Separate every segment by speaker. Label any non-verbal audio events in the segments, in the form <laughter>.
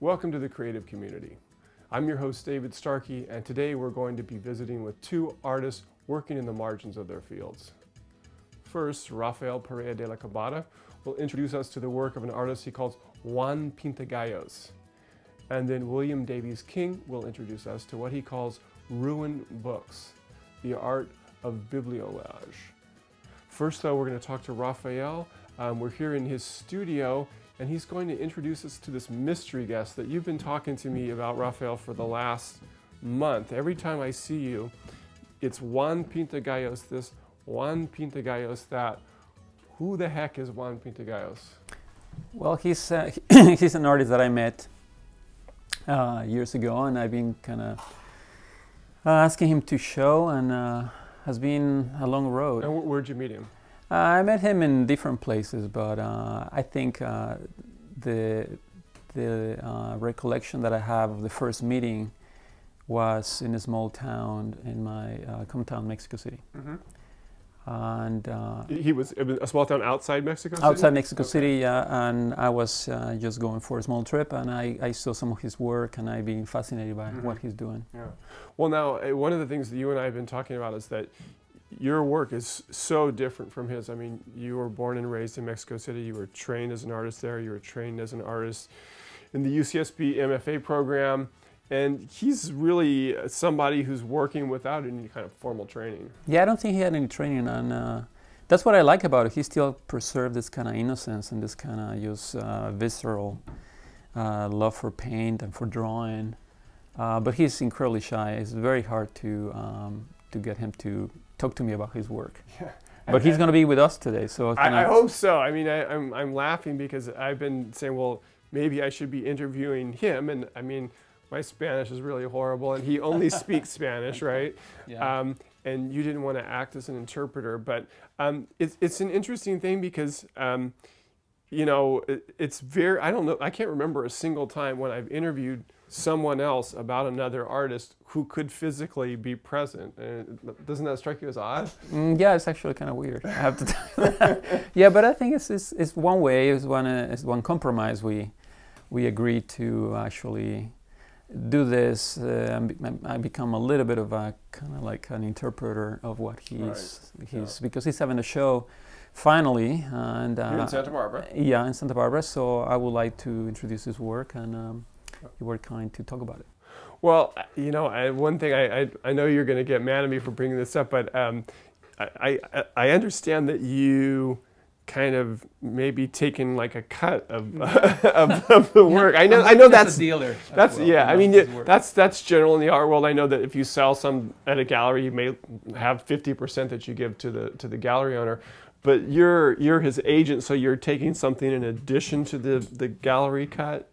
Speaker 1: Welcome to the creative community. I'm your host, David Starkey, and today we're going to be visiting with two artists working in the margins of their fields. First, Rafael Perea de la Cabada will introduce us to the work of an artist he calls Juan Pintagallos. And then William Davies King will introduce us to what he calls ruin books, the art of bibliolage. First, though, we're going to talk to Rafael. Um, we're here in his studio, and he's going to introduce us to this mystery guest that you've been talking to me about, Rafael, for the last month. Every time I see you, it's Juan Pintagallos this, Juan Pintagallos that. Who the heck is Juan Pintagallos?
Speaker 2: Well, he's, uh, <clears throat> he's an artist that I met uh, years ago, and I've been kind of uh, asking him to show, and uh, has been a long road.
Speaker 1: And where'd you meet him?
Speaker 2: Uh, I met him in different places, but uh, I think uh, the the uh, recollection that I have of the first meeting was in a small town in my uh, hometown, Mexico City, and uh,
Speaker 1: He was a small town outside Mexico City?
Speaker 2: outside Mexico
Speaker 1: Okay.
Speaker 2: City, uh, and I was uh, just going for a small trip, and I, I saw some of his work, and I've been fascinated by
Speaker 1: Mhm.
Speaker 2: what he's doing.
Speaker 1: Yeah. Well, now, uh, one of the things that you and I have been talking about is that your work is so different from his. I mean, you were born and raised in Mexico City. You were trained as an artist there. You were trained as an artist in the UCSB MFA program. And he's really somebody who's working without any kind of formal training.
Speaker 2: Yeah, I don't think he had any training, and uh, that's what I like about it. He still preserved this kind of innocence and this kind of just uh, visceral uh, love for paint and for drawing. Uh, but he's incredibly shy. It's very hard to um, to get him to talk to me about his work. <laughs>
Speaker 1: Yeah.
Speaker 2: But he's going to be with us today, so
Speaker 1: I, I hope so. I mean, I, I'm, I'm laughing because I've been saying, well, maybe I should be interviewing him. And I mean, my Spanish is really horrible, and he only <laughs> speaks Spanish, right?
Speaker 2: yeah.
Speaker 1: um, and you didn't want to act as an interpreter. But um, it's, it's an interesting thing because, um, you know, it, it's very, I don't know, I can't remember a single time when I've interviewed someone else about another artist who could physically be present. Uh, doesn't that strike you as odd?
Speaker 2: Mm, yeah, it's actually kind of weird. I have to tell you <laughs> yeah, but I think it's, it's, it's one way, it's one, uh, it's one compromise. We, we agreed to actually do this. Uh, I become a little bit of a kind of like an interpreter of what he's, he's because he's having a show finally. And, uh,
Speaker 1: in Santa Barbara.
Speaker 2: Yeah, in Santa Barbara. So I would like to introduce his work and um, you were kind to talk about it.
Speaker 1: Well, you know, I, one thing I, I, I know you're going to get mad at me for bringing this up, but um, I, I, I understand that you kind of maybe taken like a cut of, <laughs> of, of the work. I know, I know that's a
Speaker 2: dealer.
Speaker 1: that's yeah. I mean, yeah, that's that's general in the art world. I know that if you sell some at a gallery, you may have 50% that you give to the to the gallery owner. But you're you're his agent, so you're taking something in addition to the the gallery cut.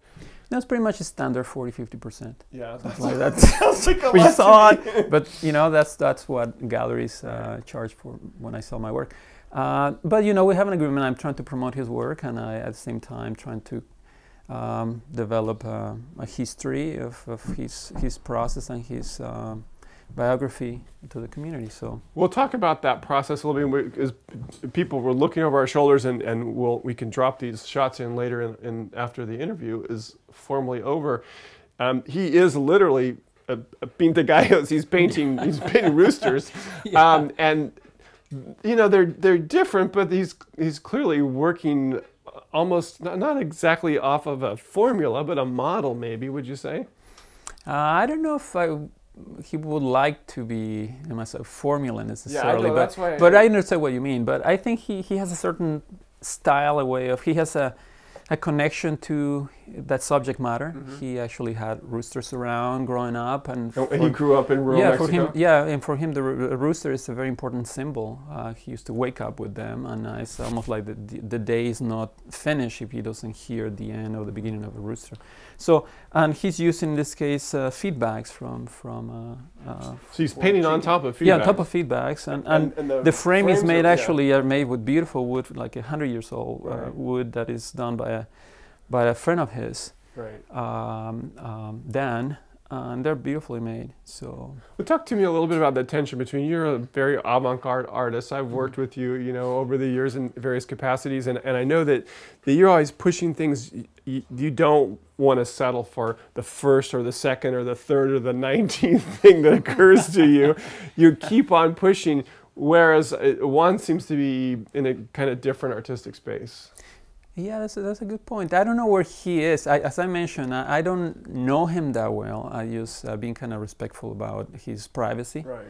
Speaker 2: That's pretty much a standard 40 50%.
Speaker 1: Yeah, that's
Speaker 2: Like <laughs> that.
Speaker 1: sounds like a
Speaker 2: which
Speaker 1: lot
Speaker 2: is odd, <laughs> but you know that's that's what galleries uh, charge for when I sell my work. Uh, but you know we have an agreement. I'm trying to promote his work, and I at the same time trying to um, develop uh, a history of, of his his process and his um, biography to the community. So
Speaker 1: We'll talk about that process a little bit because people were looking over our shoulders, and, and we'll, we can drop these shots in later in, in after the interview is formally over. Um, he is literally a, a pintagallos. He's painting <laughs> he's painting roosters, um, and you know they're they're different, but he's he's clearly working almost not, not exactly off of a formula, but a model maybe. Would you say?
Speaker 2: uh, I don't know if I. He would like to be you know, a formula necessarily, but
Speaker 1: why I-
Speaker 2: but I understand what you mean. But I think he, he has a certain style, a way of he has a a connection to that subject matter.
Speaker 1: Mhm.
Speaker 2: He actually had roosters around growing up, and
Speaker 1: And
Speaker 2: for-
Speaker 1: he grew up in rural
Speaker 2: yeah,
Speaker 1: Mexico.
Speaker 2: for him, yeah, and for him, the rooster is a very important symbol. Uh, he used to wake up with them, and uh, it's almost like the, the the day is not finished if he doesn't hear the end or the beginning of a rooster. So, and he's using in this case uh, feedbacks from from. Uh, uh,
Speaker 1: So he's painting on top of feedbacks.
Speaker 2: yeah, on top of feedbacks, and, and,
Speaker 1: and
Speaker 2: the frame is made
Speaker 1: are- yeah.
Speaker 2: actually are made with beautiful wood, like a hundred years old uh, wood that is done by a by a friend of his,
Speaker 1: Right.
Speaker 2: um, um, Dan, uh, and they're beautifully made. So,
Speaker 1: well, talk to me a little bit about the tension between you're a very avant-garde artist. I've
Speaker 2: Mm-hmm.
Speaker 1: worked with you, you know, over the years in various capacities, and, and I know that, that you're always pushing things. You, you don't want to settle for the first or the second or the third or the <laughs> nineteenth thing that occurs to you. <laughs> You keep on pushing. Whereas uh, Juan seems to be in a kind of different artistic space.
Speaker 2: Yeah, that's a, that's a good point. I don't know where he is. I, as I mentioned, I, I don't know him that well. I just uh, being kind of respectful about his privacy.
Speaker 1: Right.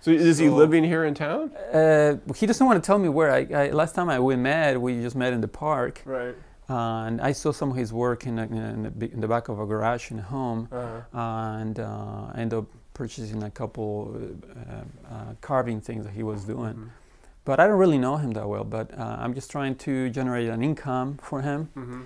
Speaker 1: So is he living here in town?
Speaker 2: Uh, he doesn't want to tell me where. I, I last time I we met, we just met in the park,
Speaker 1: Right.
Speaker 2: and I saw some of his work in, a, in, the, in the back of a garage in a home,
Speaker 1: Uh-huh.
Speaker 2: and uh, I ended up purchasing a couple uh, uh, carving things that he was doing.
Speaker 1: Mhm.
Speaker 2: But I don't really know him that well. But uh, I'm just trying to generate an income for him,
Speaker 1: Mhm.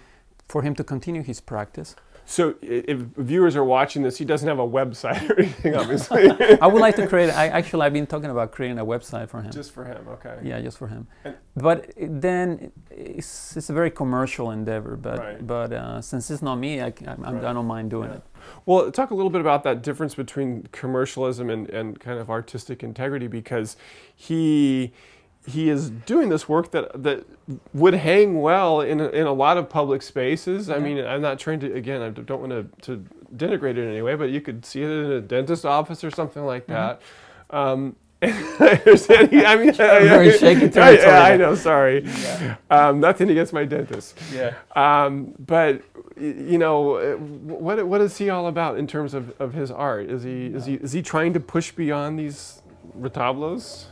Speaker 2: for him to continue his practice.
Speaker 1: So if viewers are watching this, he doesn't have a website <laughs> or anything, obviously. <laughs>
Speaker 2: I would like to create. I actually I've been talking about creating a website for him.
Speaker 1: Just for him, okay.
Speaker 2: yeah, just for him.
Speaker 1: And-
Speaker 2: But then it's, it's a very commercial endeavor. But
Speaker 1: Right.
Speaker 2: but uh, since it's not me, I, I'm- I'm- I don't mind doing
Speaker 1: Yeah.
Speaker 2: it.
Speaker 1: Well, talk a little bit about that difference between commercialism and, and kind of artistic integrity because he he is doing this work that that would hang well in a, in a lot of public spaces. I mean, I'm not trying to again, I don't want to, to denigrate it in any way, but you could see it in a dentist office or something like
Speaker 2: Mm-hmm.
Speaker 1: that. Um, <laughs> I. I mean, <laughs>
Speaker 2: Very <laughs> shaky
Speaker 1: I,
Speaker 2: territory
Speaker 1: I
Speaker 2: there.
Speaker 1: know. Sorry. Um, nothing against my dentist.
Speaker 2: Yeah.
Speaker 1: Um, but you know, what what is he all about in terms of, of his art? Is he is he is he trying to push beyond these retablos?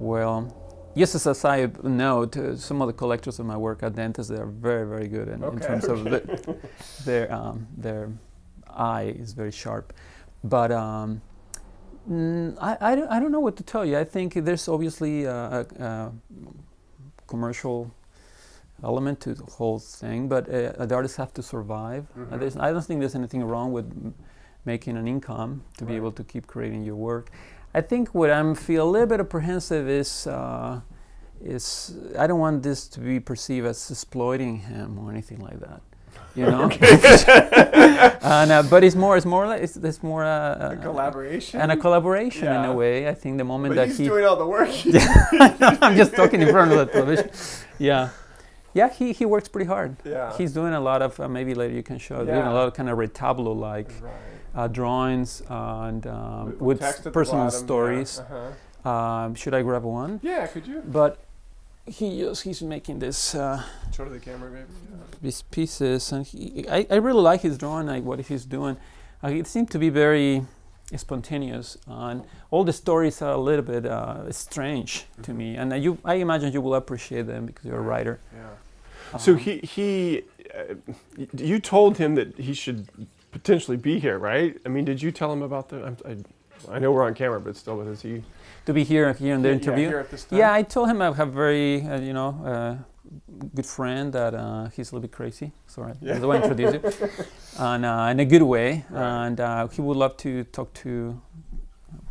Speaker 2: Well, Yes, as I side note, uh, some of the collectors of my work are dentists. They are very, very good in, in
Speaker 1: Okay,
Speaker 2: terms of the, their um, their eye is very sharp. But um, mm, I, I, don't, I don't know what to tell you. I think there's obviously a, a, a commercial element to the whole thing, but uh, the artists have to survive.
Speaker 1: Mhm.
Speaker 2: there's, I don't think there's anything wrong with m- making an income to be able to keep creating your work. I think what I'm feel a little bit apprehensive is uh, is I don't want this to be perceived as exploiting him or anything like that. You know, <laughs> <laughs> and, uh, but it's more, it's more like it's, it's more uh,
Speaker 1: A
Speaker 2: uh,
Speaker 1: collaboration.
Speaker 2: and a collaboration in a way. I think the moment
Speaker 1: but
Speaker 2: that
Speaker 1: he's
Speaker 2: he
Speaker 1: doing all the work. <laughs>
Speaker 2: I'm just talking in front of the television. Yeah, yeah. He, he works pretty hard.
Speaker 1: yeah.
Speaker 2: He's doing a lot of uh, maybe later you can show doing a lot of kind of retablo like
Speaker 1: right.
Speaker 2: Uh, drawings and um,
Speaker 1: With-
Speaker 2: with
Speaker 1: text at the
Speaker 2: personal
Speaker 1: bottom, yeah.
Speaker 2: stories.
Speaker 1: Uh-huh.
Speaker 2: Um, should I grab one?
Speaker 1: Yeah, could you
Speaker 2: But he just he's making this uh,
Speaker 1: show to the camera, maybe?
Speaker 2: these pieces, and he, I, I really like his drawing, like what he's doing. Uh, it seemed to be very spontaneous, and all the stories are a little bit uh, strange to
Speaker 1: Mhm.
Speaker 2: me. And uh, you, I imagine you will appreciate them because you're a writer.
Speaker 1: Yeah. So
Speaker 2: Um,
Speaker 1: he he, uh, you told him that he should potentially be here, right? I mean, did you tell him about the? I'm, I, I know we're on camera, but still, is he?
Speaker 2: to be here here in the
Speaker 1: Yeah,
Speaker 2: interview.
Speaker 1: here at this time?
Speaker 2: Yeah, I told him I have a very, uh, you know, uh, good friend that uh, he's a little bit crazy. Sorry,
Speaker 1: Yeah.
Speaker 2: that's why I introduced you, <laughs> and uh, in a good way.
Speaker 1: Right.
Speaker 2: And uh, he would love to talk to,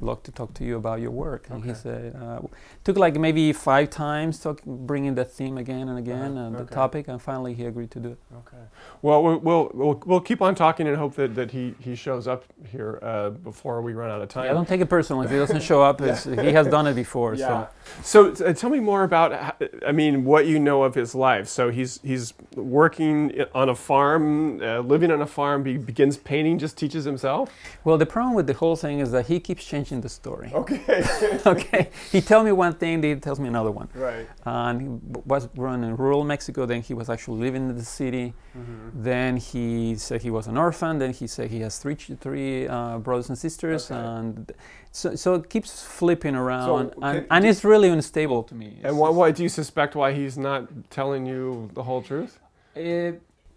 Speaker 2: love to talk to you about your work. And he said, uh, took like maybe five times, talk, bringing the theme again and again,
Speaker 1: Uh-huh,
Speaker 2: and the topic, and finally he agreed to do it.
Speaker 1: Okay. Well, we'll we'll we'll, keep on talking and hope that, that he, he shows up here uh, before we run out of time.
Speaker 2: Yeah, don't take it personally. If he doesn't show up, it's, <laughs> he has done it before.
Speaker 1: Yeah.
Speaker 2: So
Speaker 1: So uh, tell me more about, I mean, what you know of his life. So he's he's working on a farm, uh, living on a farm. He begins painting, just teaches himself.
Speaker 2: well, the problem with the whole thing is that he keeps changing the story. <laughs>
Speaker 1: Okay. <laughs>
Speaker 2: okay, he tell me one thing, then he tells me another one.
Speaker 1: right.
Speaker 2: and he was born in rural Mexico. Then he was actually living in the city.
Speaker 1: Mm-hmm.
Speaker 2: Then he said he was an orphan. Then he said he has three three uh, brothers and sisters,
Speaker 1: Okay.
Speaker 2: and so so it keeps flipping around, and,
Speaker 1: can-
Speaker 2: and it's really unstable to me.
Speaker 1: And why, why do you suspect why he's not telling you the whole truth?
Speaker 2: Uh,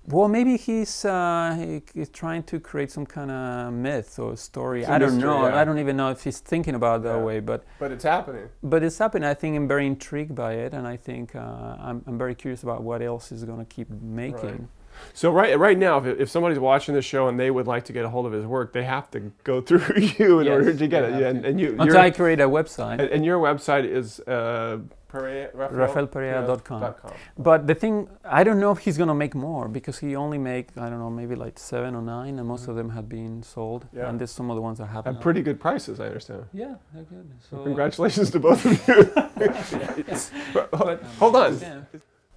Speaker 2: well, maybe he's uh, he, he's trying to create some kind of myth or story. I don't
Speaker 1: mystery,
Speaker 2: know.
Speaker 1: yeah.
Speaker 2: I don't even know if he's thinking about it that
Speaker 1: Yeah.
Speaker 2: way, but.
Speaker 1: But it's happening.
Speaker 2: But it's happening. I think I'm very intrigued by it, and I think uh, I'm, I'm very curious about what else he's going to keep making.
Speaker 1: So right right now, if, if somebody's watching this show and they would like to get a hold of his work, they have to go <laughs> through you in
Speaker 2: Yes,
Speaker 1: order to get it.
Speaker 2: have
Speaker 1: And, and you
Speaker 2: Until I create a website.
Speaker 1: and, and your website is uh, Perea,
Speaker 2: RafaelPerea.com.
Speaker 1: dot com.
Speaker 2: But the thing, I don't know if he's gonna make more because he only make I don't know maybe like seven or nine, and most of them have been sold.
Speaker 1: Yeah.
Speaker 2: And there's some of the ones that haven't.
Speaker 1: At pretty good prices, I understand.
Speaker 2: Yeah, they're good. So
Speaker 1: Congratulations to both of you. <laughs> But, ho-
Speaker 2: But-
Speaker 1: hold on.
Speaker 2: Yeah.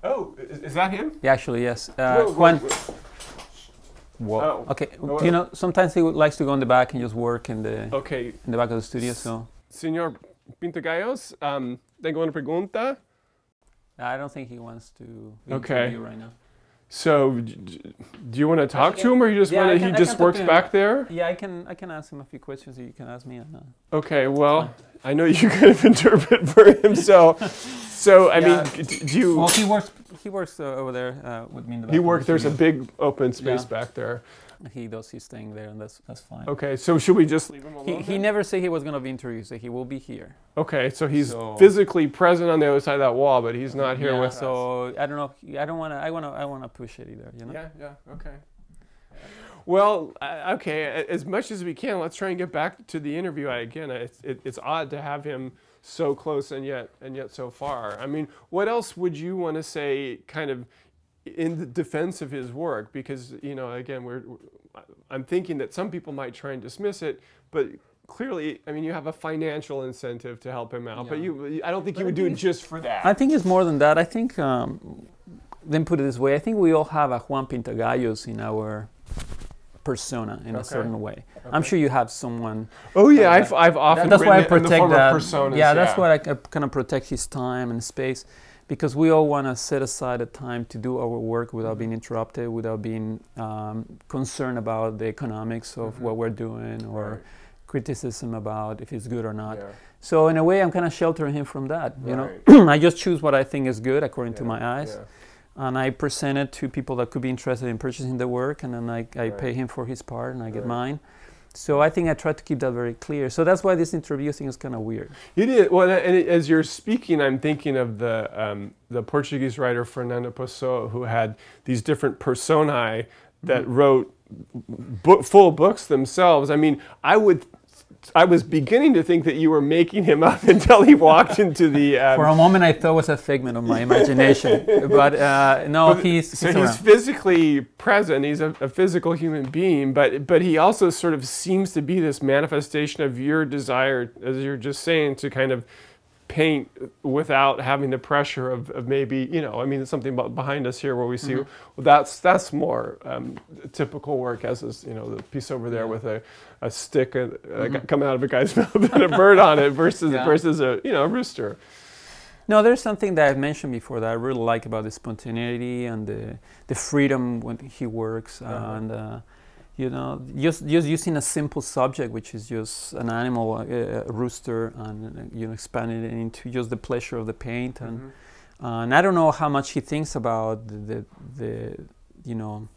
Speaker 1: Oh, is, is that him?
Speaker 2: Yeah, actually, yes. Uh,
Speaker 1: Whoa, whoa,
Speaker 2: Juan.
Speaker 1: whoa.
Speaker 2: Whoa.
Speaker 1: Oh.
Speaker 2: Okay.
Speaker 1: Oh,
Speaker 2: You know, sometimes he likes to go in the back and just work in the
Speaker 1: Okay,
Speaker 2: in the back of the studio. So
Speaker 1: Senor Pintagallos, um, tengo una pregunta.
Speaker 2: I don't think he wants to
Speaker 1: Okay.
Speaker 2: interview right now.
Speaker 1: So, d- d- do you want to talk to him, or you just
Speaker 2: Yeah,
Speaker 1: want to? He just works back there.
Speaker 2: Yeah, I can I can ask him a few questions. or You can ask me. And, uh,
Speaker 1: Okay, well, I know you <laughs> kind of interpret for him, so, so I
Speaker 2: Yeah.
Speaker 1: mean, do you?
Speaker 2: well, he works he works uh, over there uh, with me in the back.
Speaker 1: He
Speaker 2: of the
Speaker 1: worked. There's a big open space
Speaker 2: Yeah.
Speaker 1: back there. <laughs>
Speaker 2: He does his thing there, and that's that's fine.
Speaker 1: Okay, so should we just leave him alone?
Speaker 2: He, he never said he was gonna be interviewed. He he will be here.
Speaker 1: Okay, so he's
Speaker 2: So-
Speaker 1: physically present on the other side of that wall, but he's not here
Speaker 2: Yeah,
Speaker 1: with
Speaker 2: so
Speaker 1: us.
Speaker 2: So I don't know. I don't wanna. I wanna. I wanna push it either. You know.
Speaker 1: Yeah, yeah, okay. Well, uh, okay. As much as we can, let's try and get back to the interview. I, again, it's, it, it's odd to have him so close and yet and yet so far. I mean, what else would you want to say, kind of, in the defense of his work? Because you know, again, we're, I'm thinking that some people might try and dismiss it, but clearly, I mean, you have a financial incentive to help him out. But
Speaker 2: Yeah.
Speaker 1: you, I don't think
Speaker 2: But
Speaker 1: you
Speaker 2: I
Speaker 1: would do it just for that.
Speaker 2: I think it's more than that. I think, um, then put it this way, I think we all have a Juan Pintagallos in our persona in
Speaker 1: Okay.
Speaker 2: a certain way.
Speaker 1: Okay.
Speaker 2: I'm sure you have someone.
Speaker 1: Oh yeah,
Speaker 2: Uh,
Speaker 1: I've, I've often
Speaker 2: that's why I
Speaker 1: written in the
Speaker 2: protect
Speaker 1: form of
Speaker 2: that.
Speaker 1: personas.
Speaker 2: yeah, that's why I, kind of protect his time and space because we all want to set aside a time to do our work without being interrupted, without being um, concerned about the economics of
Speaker 1: Mhm.
Speaker 2: what we're doing or
Speaker 1: Right.
Speaker 2: criticism about if it's good or not.
Speaker 1: Yeah.
Speaker 2: So in a way, I'm kind of sheltering him from that. You
Speaker 1: Right.
Speaker 2: know, <clears throat> I just choose what I think is good according to my eyes,
Speaker 1: yeah.
Speaker 2: and I present it to people that could be interested in purchasing the work, and then I, I pay him for his part, and I get
Speaker 1: Right.
Speaker 2: mine. So I think I try to keep that very clear. So that's why this interview thing is kind of weird.
Speaker 1: It is. Well, and as you're speaking, I'm thinking of the um, the Portuguese writer Fernando Pessoa, who had these different personae that
Speaker 2: Mm-hmm.
Speaker 1: wrote bo- full books themselves. I mean, I would. I was beginning to think that you were making him up <laughs> until he walked into the. Um,
Speaker 2: For a moment, I thought it was a figment of my imagination, <laughs> but uh, no,
Speaker 1: But-
Speaker 2: he's,
Speaker 1: so
Speaker 2: he's
Speaker 1: he's physically present. He's a, a physical human being, but but he also sort of seems to be this manifestation of your desire, as you're just saying, to kind of paint without having the pressure of, of maybe you know. I mean, there's something behind us here where we see
Speaker 2: Mhm.
Speaker 1: well, that's that's more um, typical work, as is you know the piece over there
Speaker 2: Yeah.
Speaker 1: with a, a stick uh, uh,
Speaker 2: Mhm.
Speaker 1: coming out of a guy's <laughs> mouth and a bird on it versus
Speaker 2: Yeah.
Speaker 1: versus a you know a rooster.
Speaker 2: No, there's something that I've mentioned before that I really like about the spontaneity and the the freedom when he works,
Speaker 1: Uh-huh.
Speaker 2: and uh, you know, just just using a simple subject, which is just an animal, uh, a rooster, and uh, you know, expanding it into just the pleasure of the paint, and
Speaker 1: Mhm.
Speaker 2: uh, and I don't know how much he thinks about the the, the you know.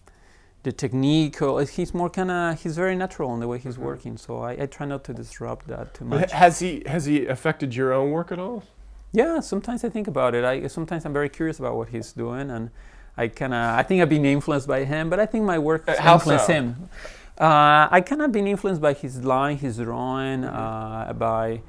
Speaker 2: The technique, or he's more kind of, he's very natural in the way he's
Speaker 1: Mhm.
Speaker 2: working. So I, I try not to disrupt that too much.
Speaker 1: Has he has he affected your own work at all?
Speaker 2: Yeah, sometimes I think about it. I sometimes I'm very curious about what he's doing, and I kind of I think I've been influenced by him, but I think my work
Speaker 1: Uh, how
Speaker 2: influenced
Speaker 1: so?
Speaker 2: him. Uh, I kind of been influenced by his line, his drawing,
Speaker 1: Mhm.
Speaker 2: uh, by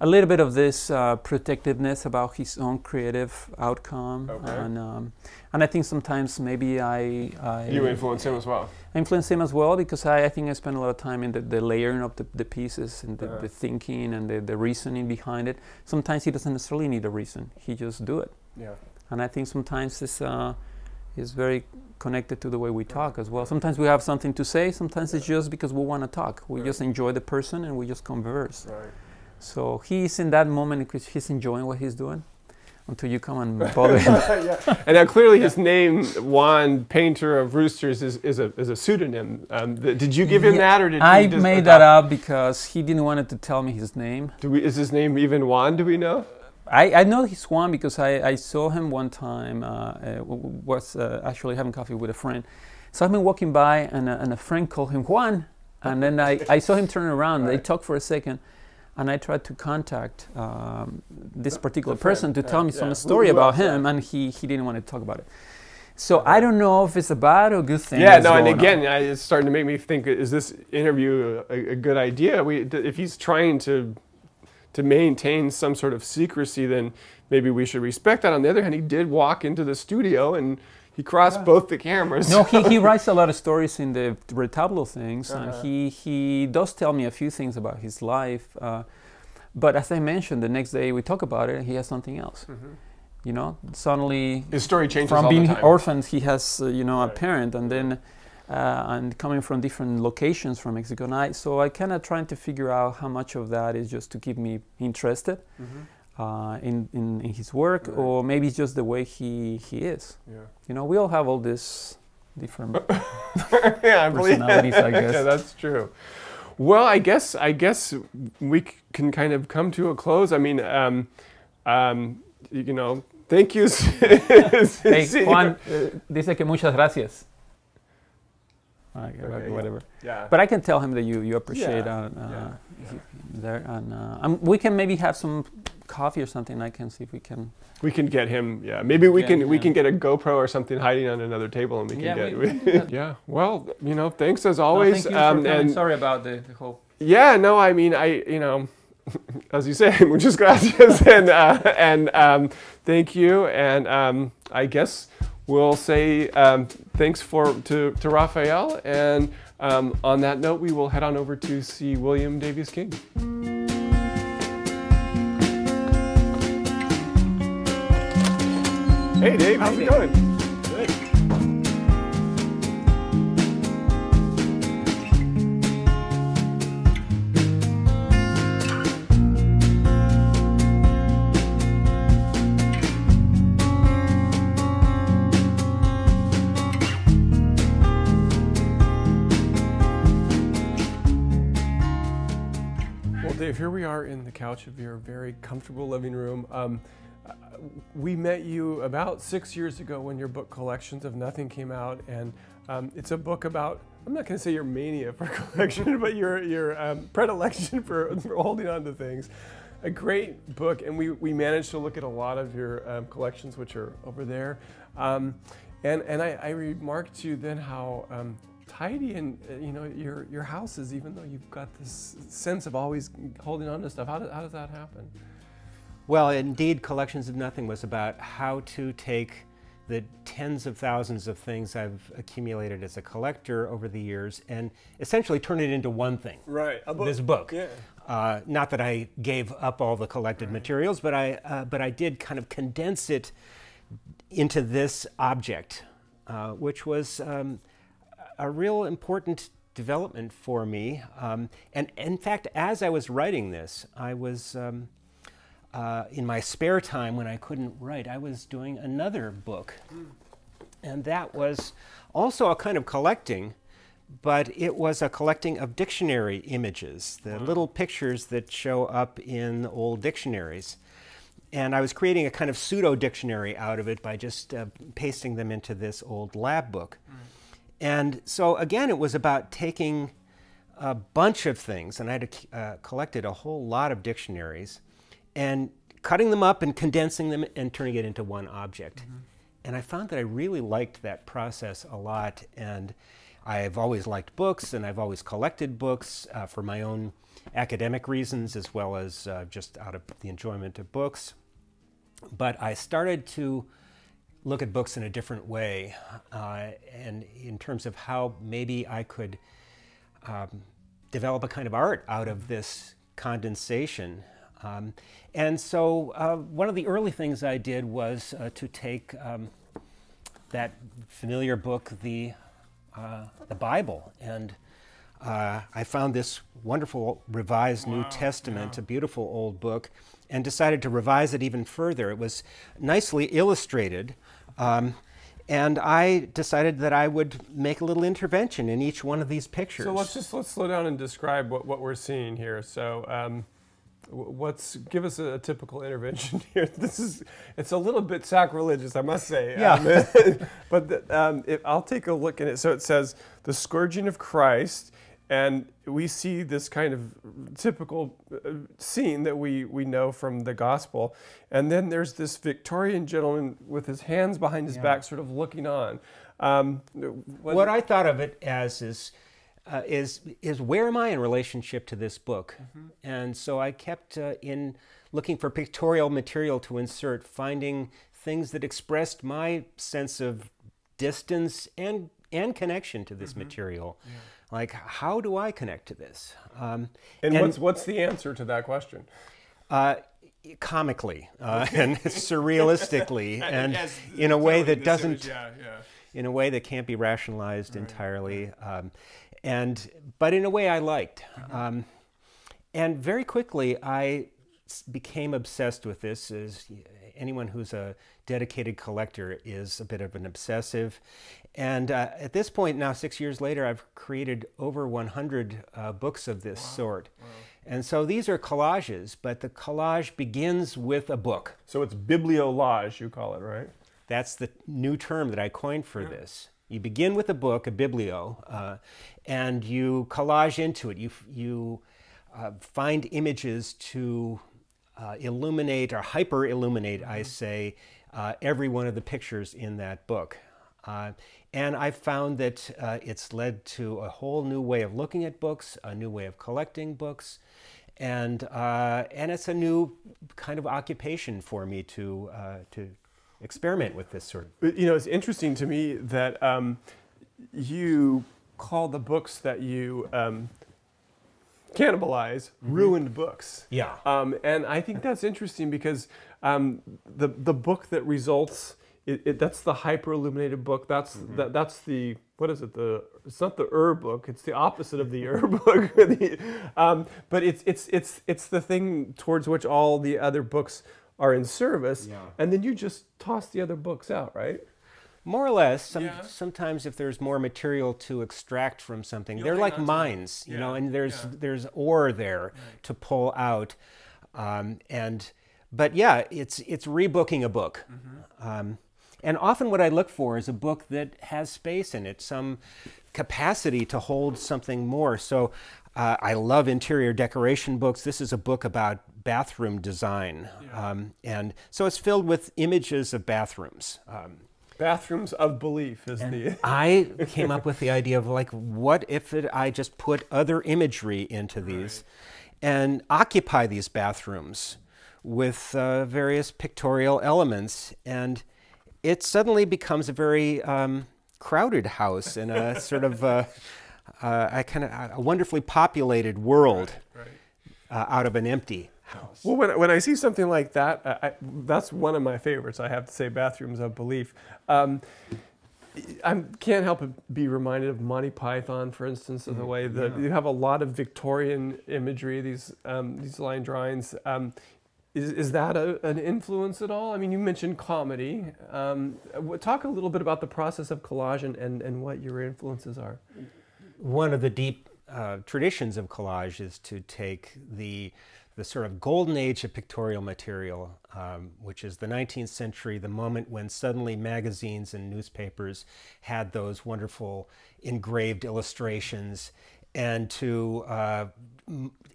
Speaker 2: a little bit of this uh, protectiveness about his own creative outcome,
Speaker 1: Okay.
Speaker 2: and um, and I think sometimes maybe I, I
Speaker 1: You influence him as well.
Speaker 2: influence him as well because I, I think I spend a lot of time in the, the layering of the, the pieces and the,
Speaker 1: Uh-huh.
Speaker 2: the thinking and the, the reasoning behind it. Sometimes he doesn't necessarily need a reason; he just do it.
Speaker 1: Yeah.
Speaker 2: And I think sometimes it's uh, is very connected to the way we talk as well. Sometimes we have something to say. Sometimes it's just because we want to talk. We
Speaker 1: Right.
Speaker 2: just enjoy the person and we just converse.
Speaker 1: Right.
Speaker 2: So he's in that moment because he's enjoying what he's doing until you come and <laughs> bother him.
Speaker 1: yeah. And now clearly his name, Juan Painter of Roosters, is, is, a, is a pseudonym. Um, th- did you give him
Speaker 2: Yeah,
Speaker 1: that or did
Speaker 2: I made that up because he didn't want to tell me his name.
Speaker 1: Do we, is his name even Juan, do we know?
Speaker 2: I, I know he's Juan because I, I saw him one time. Uh, uh, was uh, actually having coffee with a friend. So I've been walking by, and a, and a friend called him Juan, and then I, I saw him turn around. They talked for a second, and I tried to contact um, this particular person to tell me
Speaker 1: yeah.
Speaker 2: some story
Speaker 1: who
Speaker 2: about
Speaker 1: else,
Speaker 2: him, and he, he didn't want to talk about it. So I don't know if it's a bad or good thing.
Speaker 1: yeah, no, and
Speaker 2: on.
Speaker 1: again, I, it's starting to make me think: Is this interview a, a good idea? We, if he's trying to to maintain some sort of secrecy, then maybe we should respect that. On the other hand, he did walk into the studio and he crossed both the cameras.
Speaker 2: No, he, he <laughs> writes a lot of stories in the retablo things. and
Speaker 1: Uh-huh.
Speaker 2: he, he does tell me a few things about his life. Uh, but as I mentioned, the next day we talk about it, he has something else. You know, suddenly
Speaker 1: His story changes
Speaker 2: from
Speaker 1: all
Speaker 2: being
Speaker 1: the time.
Speaker 2: orphaned, he has uh, you know a parent, and then uh, and coming from different locations from Mexico. And I, so I kind of trying to figure out how much of that is just to keep me interested
Speaker 1: Mhm.
Speaker 2: uh, in, in in his work,
Speaker 1: Right.
Speaker 2: or maybe it's just the way he he is.
Speaker 1: Yeah.
Speaker 2: You know, we all have all this different. <laughs>
Speaker 1: yeah, I <laughs>
Speaker 2: Personalities, I guess.
Speaker 1: yeah, that's true. Well, I guess I guess we c- can kind of come to a close. I mean, um, um, you know, thank you. <laughs>
Speaker 2: hey, Juan, uh, dice que muchas gracias. Okay,
Speaker 1: Okay, yeah.
Speaker 2: whatever.
Speaker 1: Yeah.
Speaker 2: But I can tell him that you, you appreciate
Speaker 1: Yeah,
Speaker 2: uh, uh,
Speaker 1: yeah,
Speaker 2: there, and uh, um, we can maybe have some coffee or something. I can see if we can.
Speaker 1: we can get him. Yeah, maybe we
Speaker 2: Yeah,
Speaker 1: can we can get a GoPro or something hiding on another table, and we can
Speaker 2: Yeah,
Speaker 1: get.
Speaker 2: we- we can <laughs>
Speaker 1: yeah. Well, you know, thanks as
Speaker 2: No,
Speaker 1: always.
Speaker 2: thank you
Speaker 1: um,
Speaker 2: for
Speaker 1: and
Speaker 2: Sorry about the, the whole.
Speaker 1: Yeah, no, I mean, I, you know, <laughs> as you say, <laughs> muchas gracias, and uh, and um, thank you, and um, I guess we'll say um, thanks for to to Rafael, and um, on that note, we will head on over to see William Davies King. Hey, Dave, how's it going? Here we are in the couch of your very comfortable living room. Um, uh, we met you about six years ago when your book Collections of Nothing came out, and um, it's a book about. I'm not going to say your mania for <laughs> collection, but your your um, predilection for, for holding on to things. A great book, and we, we managed to look at a lot of your um, collections, which are over there. Um, and and I, I remarked to you then how um, tidy and uh, you know your your house is, even though you've got this sense of always holding on to stuff. How, do, how does that happen?
Speaker 3: Well, indeed, Collections of Nothing was about how to take the tens of thousands of things I've accumulated as a collector over the years and essentially turn it into one thing.
Speaker 1: Right, a
Speaker 3: This book.
Speaker 1: Yeah.
Speaker 3: Uh, not that I gave up all the collected materials, but I, uh, but I did kind of condense it into this object, uh, which was um, a real important development for me. Um, and in fact, as I was writing this, I was um, uh, in my spare time when I couldn't write, I was doing another book, and that was also a kind of collecting. But it was a collecting of dictionary images, the little pictures that show up in old dictionaries. And I was creating a kind of pseudo dictionary out of it by just uh, pasting them into this old lab book. And so, again, it was about taking a bunch of things, and I had uh, collected a whole lot of dictionaries, and cutting them up and condensing them and turning it into one object. And I found that I really liked that process a lot. And I've always liked books, and I've always collected books uh, for my own academic reasons as well as uh, just out of the enjoyment of books. But I started to look at books in a different way, uh, and in terms of how maybe I could um, develop a kind of art out of this condensation. Um, and so, uh, one of the early things I did was uh, to take um, that familiar book, the uh, the Bible, and uh, I found this wonderful revised New Testament, a beautiful old book, and decided to revise it even further. It was nicely illustrated. Um, and I decided that I would make a little intervention in each one of these pictures.
Speaker 1: So let's just let's slow down and describe what, what we're seeing here. So um, what's give us a, typical intervention <laughs> here. This is it's a little bit sacrilegious, I must say.
Speaker 3: Yeah.
Speaker 1: Um, <laughs> but the, um, it, I'll take a look at it. So it says the scourging of Christ, and we see this kind of typical uh, scene that we we know from the gospel. And then there's this Victorian gentleman with his hands behind his
Speaker 3: Yeah.
Speaker 1: back, sort of looking on. Um, what-
Speaker 3: I thought of it as is uh, is is where am I in relationship to this book? Mm-hmm. And so I kept uh, in looking for pictorial material to insert, finding things that expressed my sense of distance and and connection to this mm-hmm. material. Yeah. Like, how do I connect to this?
Speaker 1: Um, and, and, what's what's the answer to that question?
Speaker 3: Uh, comically uh, and <laughs> surrealistically, <laughs> and in a way that doesn't, yeah, yeah. in a way that can't be rationalized right. entirely. Um, and but in a way I liked. Mm-hmm. Um, and very quickly I became obsessed with this. As anyone who's a dedicated collector is a bit of an obsessive. And uh, at this point, now six years later, I've created over 100 uh, books of this wow. sort. Wow. And so these are collages, but the collage begins with a book.
Speaker 1: So it's bibliolage, you call it, right?
Speaker 3: That's the new term that I coined for yeah. this. You begin with a book, a biblio, uh, and you collage into it. You, you uh, find images to uh, illuminate or hyper illuminate, mm-hmm. I say, uh, every one of the pictures in that book. Uh, and I've found that uh, it's led to a whole new way of looking at books, a new way of collecting books, and and it's a new kind of occupation for me to to experiment with this sort
Speaker 1: of. You know, it's interesting to me that um, you call the books that you um, cannibalize ruined books.
Speaker 3: Yeah.
Speaker 1: Um, and I think that's interesting because um, the the book that results. It, it, that's the hyper illuminated book. That's mm-hmm. that, that's the what is it? The it's not the Ur book. It's the opposite of the Ur <laughs> book. the, <laughs> um, but it's it's it's it's the thing towards which all the other books are in service, yeah. and then you just toss the other books out, right?
Speaker 3: More or less. Some, yeah. Sometimes, if there's more material to extract from something, You'll they're like mines, you know, and there's yeah. there's ore there right. to pull out, um, and but yeah, it's it's rebooking a book. Mm-hmm. Um, and often, what I look for is a book that has space in it, some capacity to hold something more. So, uh, I love interior decoration books. This is a book about bathroom design. Yeah. Um, and so it's filled with images of bathrooms.
Speaker 1: Bathrooms of belief is the. <laughs>
Speaker 3: I came up with the idea of like, what if it, I just put other imagery into these right. and occupy these bathrooms with uh, various pictorial elements? And it suddenly becomes a very um, crowded house in a <laughs> sort of. Uh, uh, a kind of a wonderfully populated world right, right. Uh, out of an empty house.
Speaker 1: Well, when, when I see something like that, I, that's one of my favorites. I have to say, bathrooms of belief. Um, I can't help but be reminded of Monty Python, for instance, of the mm-hmm. way that yeah. you have a lot of Victorian imagery, these um, these line drawings. Um, is, is that a, an influence at all? I mean, you mentioned comedy. Um, talk a little bit about the process of collage and, and, and what your influences are.
Speaker 3: One of the deep uh, traditions of collage is to take the the sort of golden age of pictorial material, um, which is the 19th century, the moment when suddenly magazines and newspapers had those wonderful engraved illustrations, and to uh,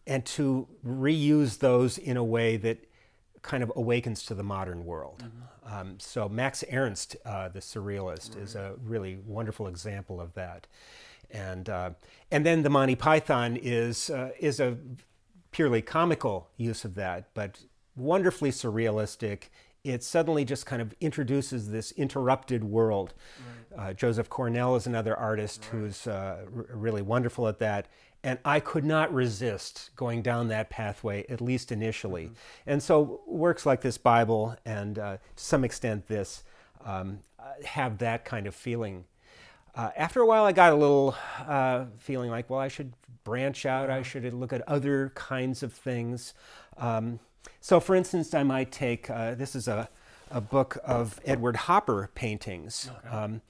Speaker 3: and to reuse those in a way that kind of awakens to the modern world. Mm-hmm. Um, so Max Ernst, uh, the surrealist, right. is a really wonderful example of that. And uh, and then the Monty Python is uh, is a purely comical use of that, but wonderfully surrealistic. It suddenly just kind of introduces this interrupted world. Right. Uh, Joseph Cornell is another artist right. who's uh, r- really wonderful at that. And I could not resist going down that pathway, at least initially. Mm-hmm. And so, works like this Bible and uh, to some extent this um, have that kind of feeling. Uh, after a while, I got a little uh, feeling like, well, I should branch out. I should look at other kinds of things. Um, so, for instance, I might take uh, this is a, a book of Edward Hopper paintings. Um,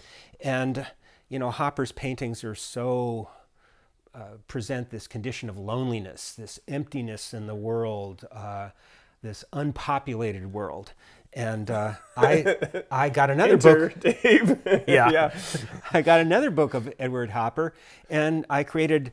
Speaker 3: and, you know, Hopper's paintings are so, uh, present this condition of loneliness, this emptiness in the world, uh, this unpopulated world. And uh, <laughs> I, I got another Enter, book.
Speaker 1: Dave. <laughs>
Speaker 3: yeah, yeah. I got another book of Edward Hopper, and I created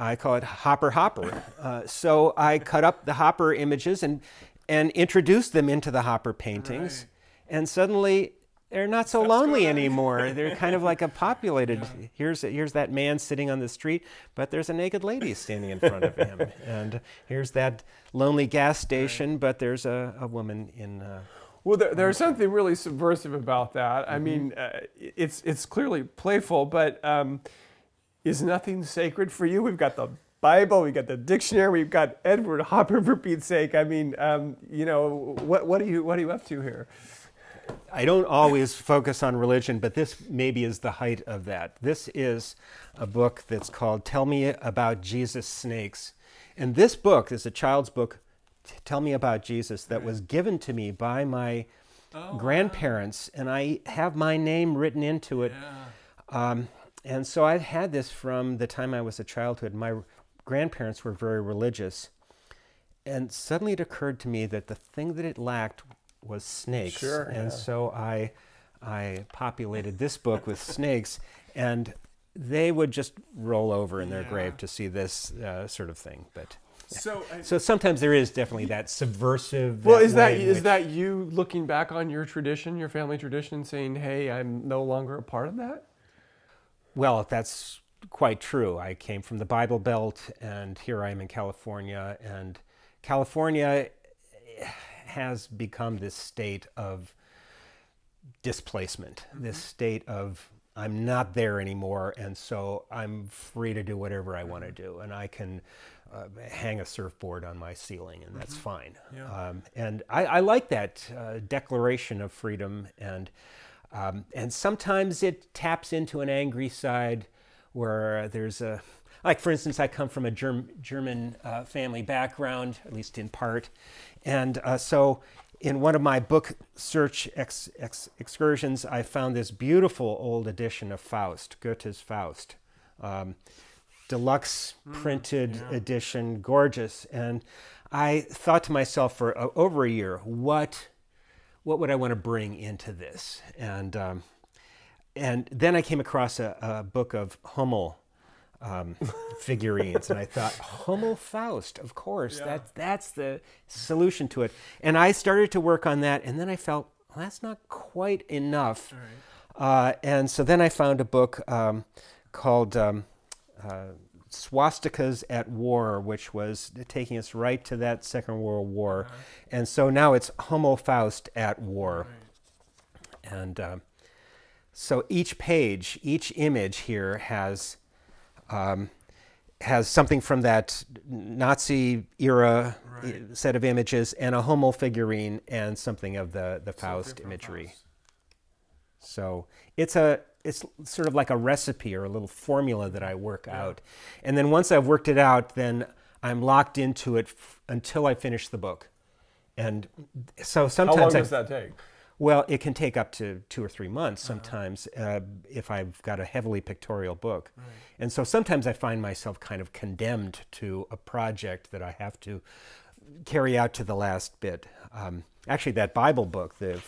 Speaker 3: I call it Hopper Hopper. Uh, so I cut up the Hopper images and, and introduced them into the Hopper paintings. Right. And suddenly they're not so lonely anymore. <laughs> They're kind of like a populated. Yeah. Here's here's that man sitting on the street, but there's a naked lady standing in front of him, and here's that lonely gas station, right. but there's a, a woman in. Uh,
Speaker 1: well, there, there's something really subversive about that. Mm-hmm. I mean, uh, it's it's clearly playful, but um, is nothing sacred for you? We've got the Bible, we've got the dictionary, we've got Edward Hopper for Pete's sake. I mean, um, you know, what what are you what are you up to here?
Speaker 3: I don't always focus on religion, but this maybe is the height of that. This is a book that's called Tell Me About Jesus Snakes. And this book is a child's book, Tell Me About Jesus, that was given to me by my oh, grandparents, wow. and I have my name written into it. Yeah. Um, and so I've had this from the time I was a childhood. My grandparents were very religious. And suddenly it occurred to me that the thing that it lacked was snakes.
Speaker 1: Sure,
Speaker 3: and
Speaker 1: yeah.
Speaker 3: so I, I populated this book with <laughs> snakes, and they would just roll over in their yeah. grave to see this uh, sort of thing. But so, <laughs> I, so sometimes there is definitely that subversive.
Speaker 1: Well, that is that is that you looking back on your tradition, your family tradition, saying, "Hey, I'm no longer a part of that"?
Speaker 3: Well, that's quite true. I came from the Bible Belt, and here I am in California, and California has become this state of displacement, mm-hmm. this state of I'm not there anymore, and so I'm free to do whatever I want to mm-hmm. do, and I can uh, hang a surfboard on my ceiling, and that's mm-hmm. fine. Yeah. Um, and I, I, like that uh, declaration of freedom, and um, and sometimes it taps into an angry side where there's a like for instance i come from a Germ- german uh, family background at least in part and uh, so in one of my book search ex- ex- excursions i found this beautiful old edition of faust goethe's faust um, deluxe mm, printed yeah. edition gorgeous and i thought to myself for uh, over a year what what would i want to bring into this and um, and then I came across a, a book of Hummel um, <laughs> figurines, and I thought Hummel Faust, of course, yeah. that's that's the solution to it. And I started to work on that, and then I felt well, that's not quite enough. Right. Uh, and so then I found a book um, called um, Swastikas at War, which was taking us right to that Second World War. Uh-huh. And so now it's Hummel Faust at War. Right. And um, so each page, each image here has um, has something from that Nazi era right. set of images and a Hummel figurine and something of the the Faust imagery. Faust. So it's a it's sort of like a recipe or a little formula that I work yeah. out, and then once I've worked it out, then I'm locked into it f- until I finish the book. And so sometimes how
Speaker 1: long does that take?
Speaker 3: Well, it can take up to two or three months uh-huh. sometimes uh, if I've got a heavily pictorial book. Right. And so sometimes I find myself kind of condemned to a project that I have to carry out to the last bit. Um, actually, that Bible book, the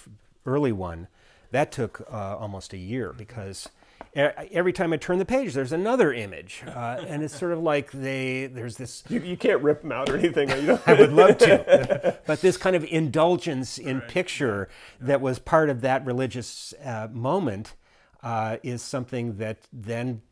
Speaker 3: early one, that took uh, almost a year mm-hmm. because every time I turn the page, there's another image, uh, and it's sort of like they there's this.
Speaker 1: You, you can't rip them out or anything. <laughs>
Speaker 3: I would love to, <laughs> but this kind of indulgence in right. picture that was part of that religious uh, moment uh, is something that then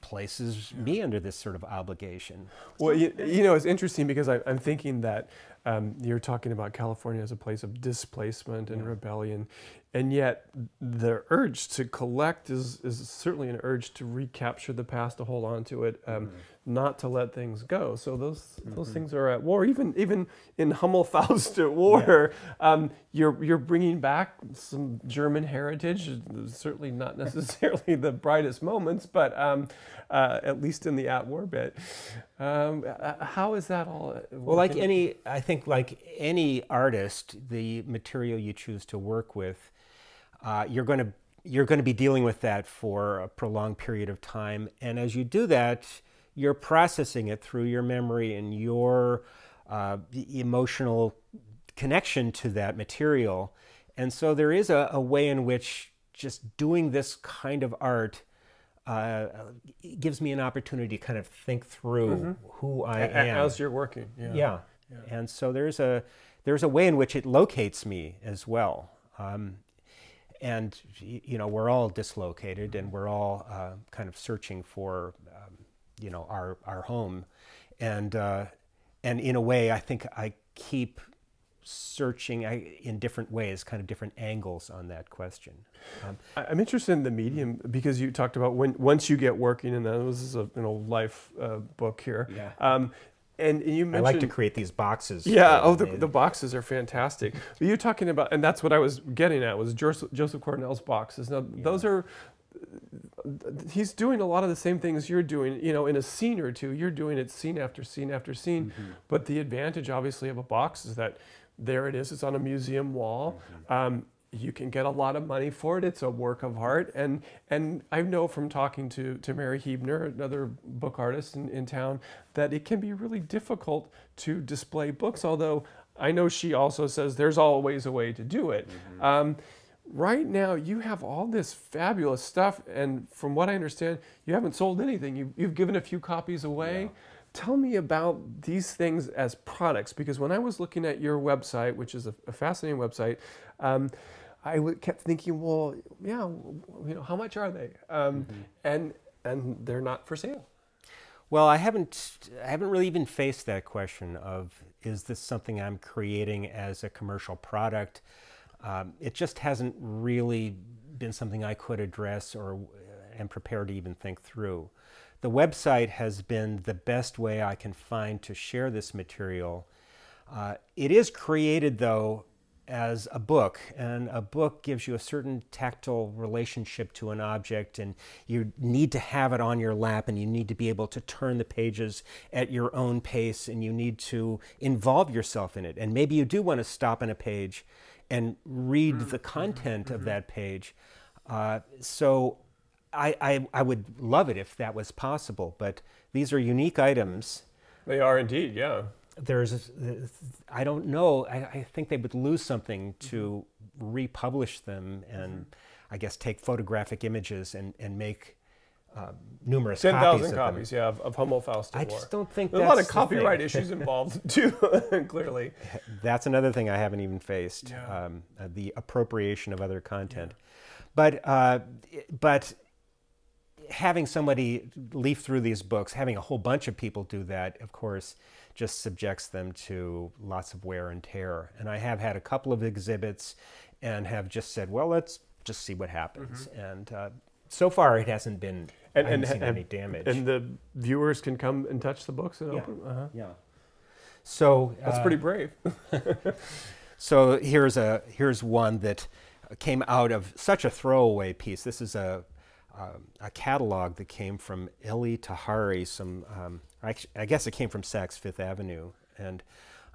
Speaker 3: places me under this sort of obligation.
Speaker 1: Well, you, you know, it's interesting because I, am thinking that um, you're talking about California as a place of displacement and yeah. rebellion, and yet the urge to collect is, is certainly an urge to recapture the past, to hold on to it, um, mm-hmm. not to let things go. So those mm-hmm. those things are at war. Even even in Hummel <laughs> Faust at war, yeah. um, you're you're bringing back some German heritage. Certainly not <laughs> necessarily the brightest moments, but um, uh, at least in the at war bit. Um, uh, how is that all?
Speaker 3: Working? Well, like any, I think like any artist, the material you choose to work with uh, you're going to you're going to be dealing with that for a prolonged period of time, and as you do that, you're processing it through your memory and your uh, emotional connection to that material. And so there is a, a, way in which just doing this kind of art uh, gives me an opportunity to kind of think through mm-hmm. who I am
Speaker 1: as you're working.
Speaker 3: Yeah. yeah. yeah. And so there's a there's a way in which it locates me as well. Um, and you know we're all dislocated and we're all uh, kind of searching for um, you know our our home and uh, and in a way I think I keep searching in different ways kind of different angles on that question
Speaker 1: um, I'm interested in the medium because you talked about when once you get working and this is a you know life uh, book here
Speaker 3: yeah.
Speaker 1: Um, and you mentioned
Speaker 3: I like to create these boxes.
Speaker 1: Yeah. Oh, the, the boxes are fantastic. You're talking about, and that's what I was getting at was Joseph, Joseph Cornell's boxes. Now yeah. those are. He's doing a lot of the same things you're doing. You know, in a scene or two, you're doing it scene after scene after scene. Mm-hmm. But the advantage, obviously, of a box is that there it is. It's on a museum wall. Mm-hmm. Um, you can get a lot of money for it. It's a work of art. And, and I know from talking to, to Mary Heebner, another book artist in, in town, that it can be really difficult to display books, although I know she also says there's always a way to do it. Mm-hmm. Um, right now, you have all this fabulous stuff, and from what I understand, you haven't sold anything. You've, you've given a few copies away. Yeah. Tell me about these things as products, because when I was looking at your website, which is a, a fascinating website, um, I kept thinking, well, yeah, you know, how much are they? Um, mm-hmm. And and they're not for sale.
Speaker 3: Well, I haven't I haven't really even faced that question of is this something I'm creating as a commercial product? Um, it just hasn't really been something I could address or am prepared to even think through. The website has been the best way I can find to share this material. Uh, it is created, though, as a book, and a book gives you a certain tactile relationship to an object, and you need to have it on your lap, and you need to be able to turn the pages at your own pace, and you need to involve yourself in it. And maybe you do want to stop in a page and read the content of that page. Uh, so I, I, I would love it if that was possible, but these are unique items.
Speaker 1: They are indeed, yeah
Speaker 3: there's I don't know. I, I, think they would lose something to republish them and mm-hmm. I guess take photographic images and and make uh, numerous 10, copies. 10,000
Speaker 1: copies,
Speaker 3: them.
Speaker 1: yeah, of, of Homo Faustum.
Speaker 3: I just don't think
Speaker 1: there's a lot of copyright issues <laughs> involved too. <laughs> clearly, <laughs>
Speaker 3: that's another thing I haven't even faced. Yeah. Um, uh, the appropriation of other content, yeah. but uh, but having somebody leaf through these books, having a whole bunch of people do that, of course, just subjects them to lots of wear and tear. And I have had a couple of exhibits and have just said, well, let's just see what happens. Mm-hmm. And uh, so far, it hasn't been and, and, seen and, any damage.
Speaker 1: And the viewers can come and touch the books and
Speaker 3: yeah.
Speaker 1: open. Uh-huh.
Speaker 3: Yeah. So
Speaker 1: that's uh, pretty brave. <laughs>
Speaker 3: so here's a here's one that came out of such a throwaway piece. This is a uh, a catalog that came from Elie Tahari, some um, I, guess it came from Saks Fifth Avenue, and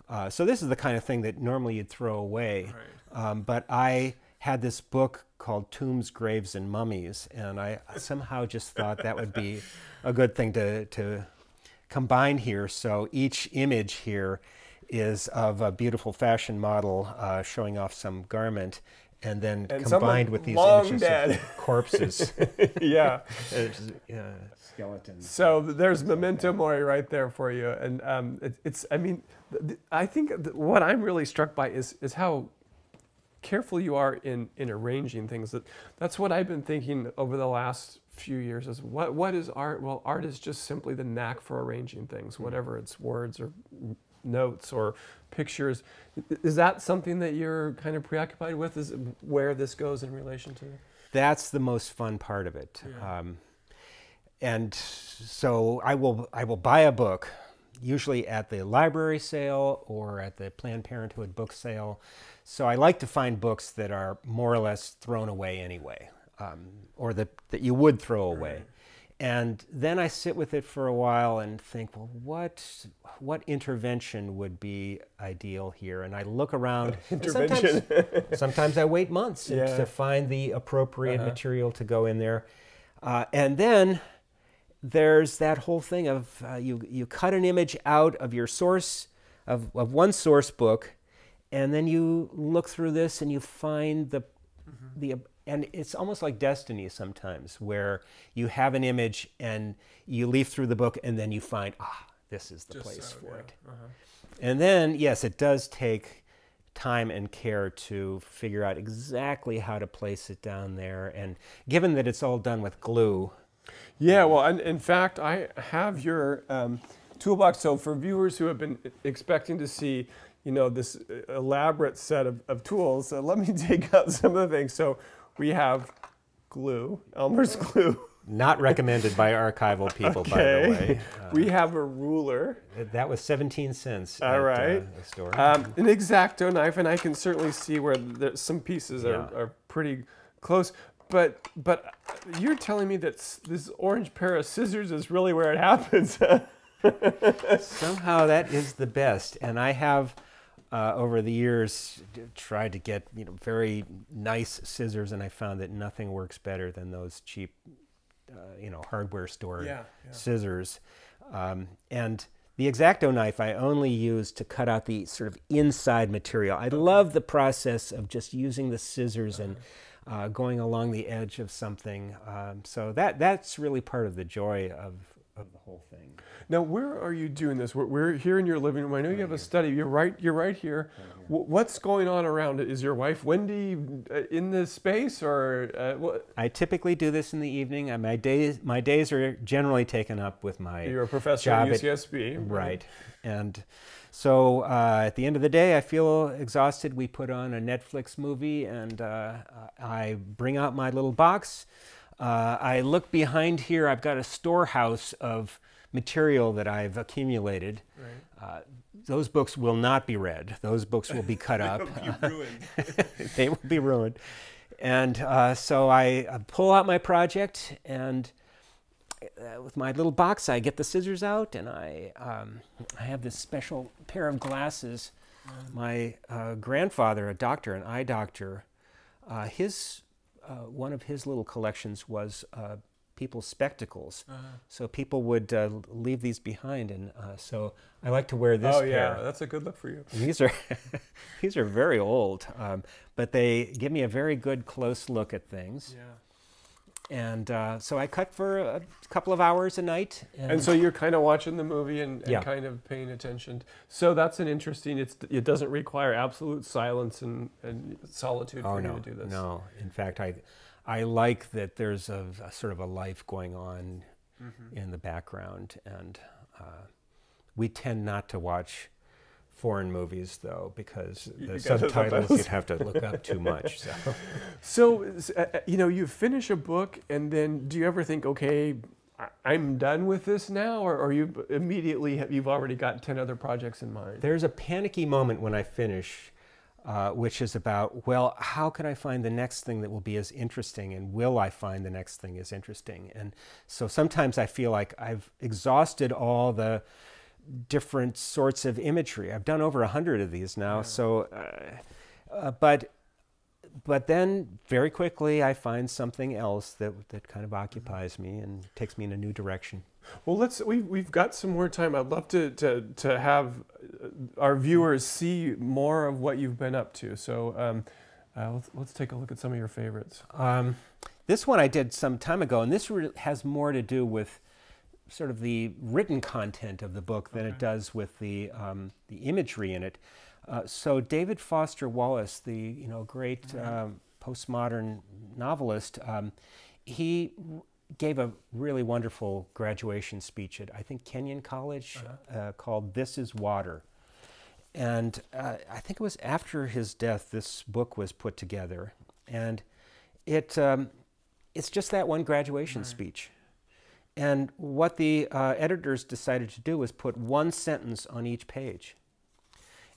Speaker 3: uh, so this is the kind of thing that normally you'd throw away. Right. Um, but I had this book called Tombs, Graves, and Mummies, and I somehow just thought that would be <laughs> a good thing to to combine here. So each image here is of a beautiful fashion model uh, showing off some garment, and then
Speaker 1: and
Speaker 3: combined with these images
Speaker 1: dead.
Speaker 3: of corpses. <laughs>
Speaker 1: yeah. <laughs>
Speaker 3: yeah. Skeletons.
Speaker 1: So there's memento mori right there for you, and um, it, it's. I mean, th- I think th- what I'm really struck by is is how careful you are in in arranging things. That that's what I've been thinking over the last few years. Is what what is art? Well, art is just simply the knack for arranging things, mm-hmm. whatever it's words or notes or pictures. Is that something that you're kind of preoccupied with? Is where this goes in relation to?
Speaker 3: That's the most fun part of it. Yeah. Um, and so I will I will buy a book, usually at the library sale or at the Planned Parenthood book sale. So I like to find books that are more or less thrown away anyway, um, or that that you would throw away. Right. And then I sit with it for a while and think, well, what what intervention would be ideal here? And I look around. <laughs>
Speaker 1: intervention.
Speaker 3: Sometimes, <laughs> sometimes, I wait months yeah. to find the appropriate uh-huh. material to go in there, uh, and then there's that whole thing of uh, you you cut an image out of your source of, of one source book, and then you look through this and you find the mm-hmm. the and it's almost like destiny sometimes where you have an image and you leaf through the book and then you find ah this is the Just place so, for yeah. it uh-huh. and then yes it does take time and care to figure out exactly how to place it down there. And given that it's all done with glue,
Speaker 1: Yeah, well, and in fact, I have your um, toolbox. So for viewers who have been expecting to see, you know, this uh, elaborate set of, of tools, uh, let me <laughs> take out some of the things. So we have glue, Elmer's glue.
Speaker 3: not recommended by archival people, by the way. Uh, <laughs>
Speaker 1: we have a ruler,
Speaker 3: that was 17 cents
Speaker 1: All
Speaker 3: at
Speaker 1: right.
Speaker 3: uh, the store.
Speaker 1: um, an exacto knife, and I can certainly see where there, some pieces are,
Speaker 3: Yeah.
Speaker 1: are pretty close. But but you're telling me that this orange pair of scissors is really where it happens. <laughs>
Speaker 3: Somehow that is the best, and I have uh, over the years tried to get you know very nice scissors, and I found that nothing works better than those cheap, uh, you know, hardware store
Speaker 1: Yeah, yeah.
Speaker 3: scissors. Um, and the Exacto knife I only use to cut out the sort of inside material. I love the process of just using the scissors and uh, going along the edge of something. Um, so that that's really part of the joy of of the whole thing.
Speaker 1: Now, where are you doing this? We're, we're here in your living room. I know you have a study. You're right. You're right here. Wh- What's going on around it? Is your wife Wendy uh, in this space, or uh, what?
Speaker 3: I typically do this in the evening. Uh, my days my days are generally taken up with my
Speaker 1: You're a professor
Speaker 3: job
Speaker 1: at
Speaker 3: at-
Speaker 1: UCSB,
Speaker 3: right, and so uh, at the end of the day, I feel exhausted. We put on a Netflix movie, and uh, I bring out my little box. Uh, I look behind here. I've got a storehouse of material that I've accumulated.
Speaker 1: Right.
Speaker 3: Uh, those books will not be read. Those books will be cut <laughs> up. <laughs> <laughs> they will be ruined. And uh, so I uh, pull out my project, and uh, with my little box, I get the scissors out, and I um, I have this special pair of glasses. My uh, grandfather, a doctor, an eye doctor, uh, his uh, one of his little collections was uh, people's spectacles. So people would uh, leave these behind, and uh, so I like to wear this
Speaker 1: oh
Speaker 3: pair.
Speaker 1: yeah, that's a good look for you.
Speaker 3: These are <laughs> these are very old, um, but they give me a very good close look at things.
Speaker 1: Yeah.
Speaker 3: And uh, so I cut for a couple of hours a night.
Speaker 1: And so you're kind of watching the movie and, and
Speaker 3: Yeah.
Speaker 1: kind of paying attention. So that's an interesting. It's it doesn't require absolute silence and, and solitude
Speaker 3: oh
Speaker 1: for
Speaker 3: no,
Speaker 1: you to do this.
Speaker 3: no. In fact, I I like that there's a, a sort of a life going on
Speaker 1: Mm-hmm.
Speaker 3: in the background, and uh, we tend not to watch foreign movies though because the
Speaker 1: you
Speaker 3: subtitles
Speaker 1: subtitles.
Speaker 3: you'd have to look up too much. So. <laughs>
Speaker 1: So uh, uh, you know, you finish a book, and then do you ever think, okay, I- I'm done with this now, or, or you immediately have, you've already got ten other projects in mind?
Speaker 3: There's a panicky moment when I finish, uh, which is about, well, how can I find the next thing that will be as interesting, and will I find the next thing as interesting? And so sometimes I feel like I've exhausted all the different sorts of imagery. I've done over a hundred of these now. So, uh, uh, but but then very quickly I find something else that that kind of occupies me and takes me in a new direction.
Speaker 1: Well, let's we we've got some more time. I'd love to to to have uh, our viewers see more of what you've been up to. So um, uh, let's let's take a look at some of your favorites.
Speaker 3: Um, this one I did some time ago, and this has more to do with sort of the written content of the book than it does with the um, the imagery in it. Uh, so David Foster Wallace, the you know great um, postmodern novelist, um, he gave a really wonderful graduation speech at I think Kenyon College uh, called "This Is Water." And uh, I think it was after his death this book was put together, and it um, it's just that one graduation speech. And what the uh, editors decided to do was put one sentence on each page.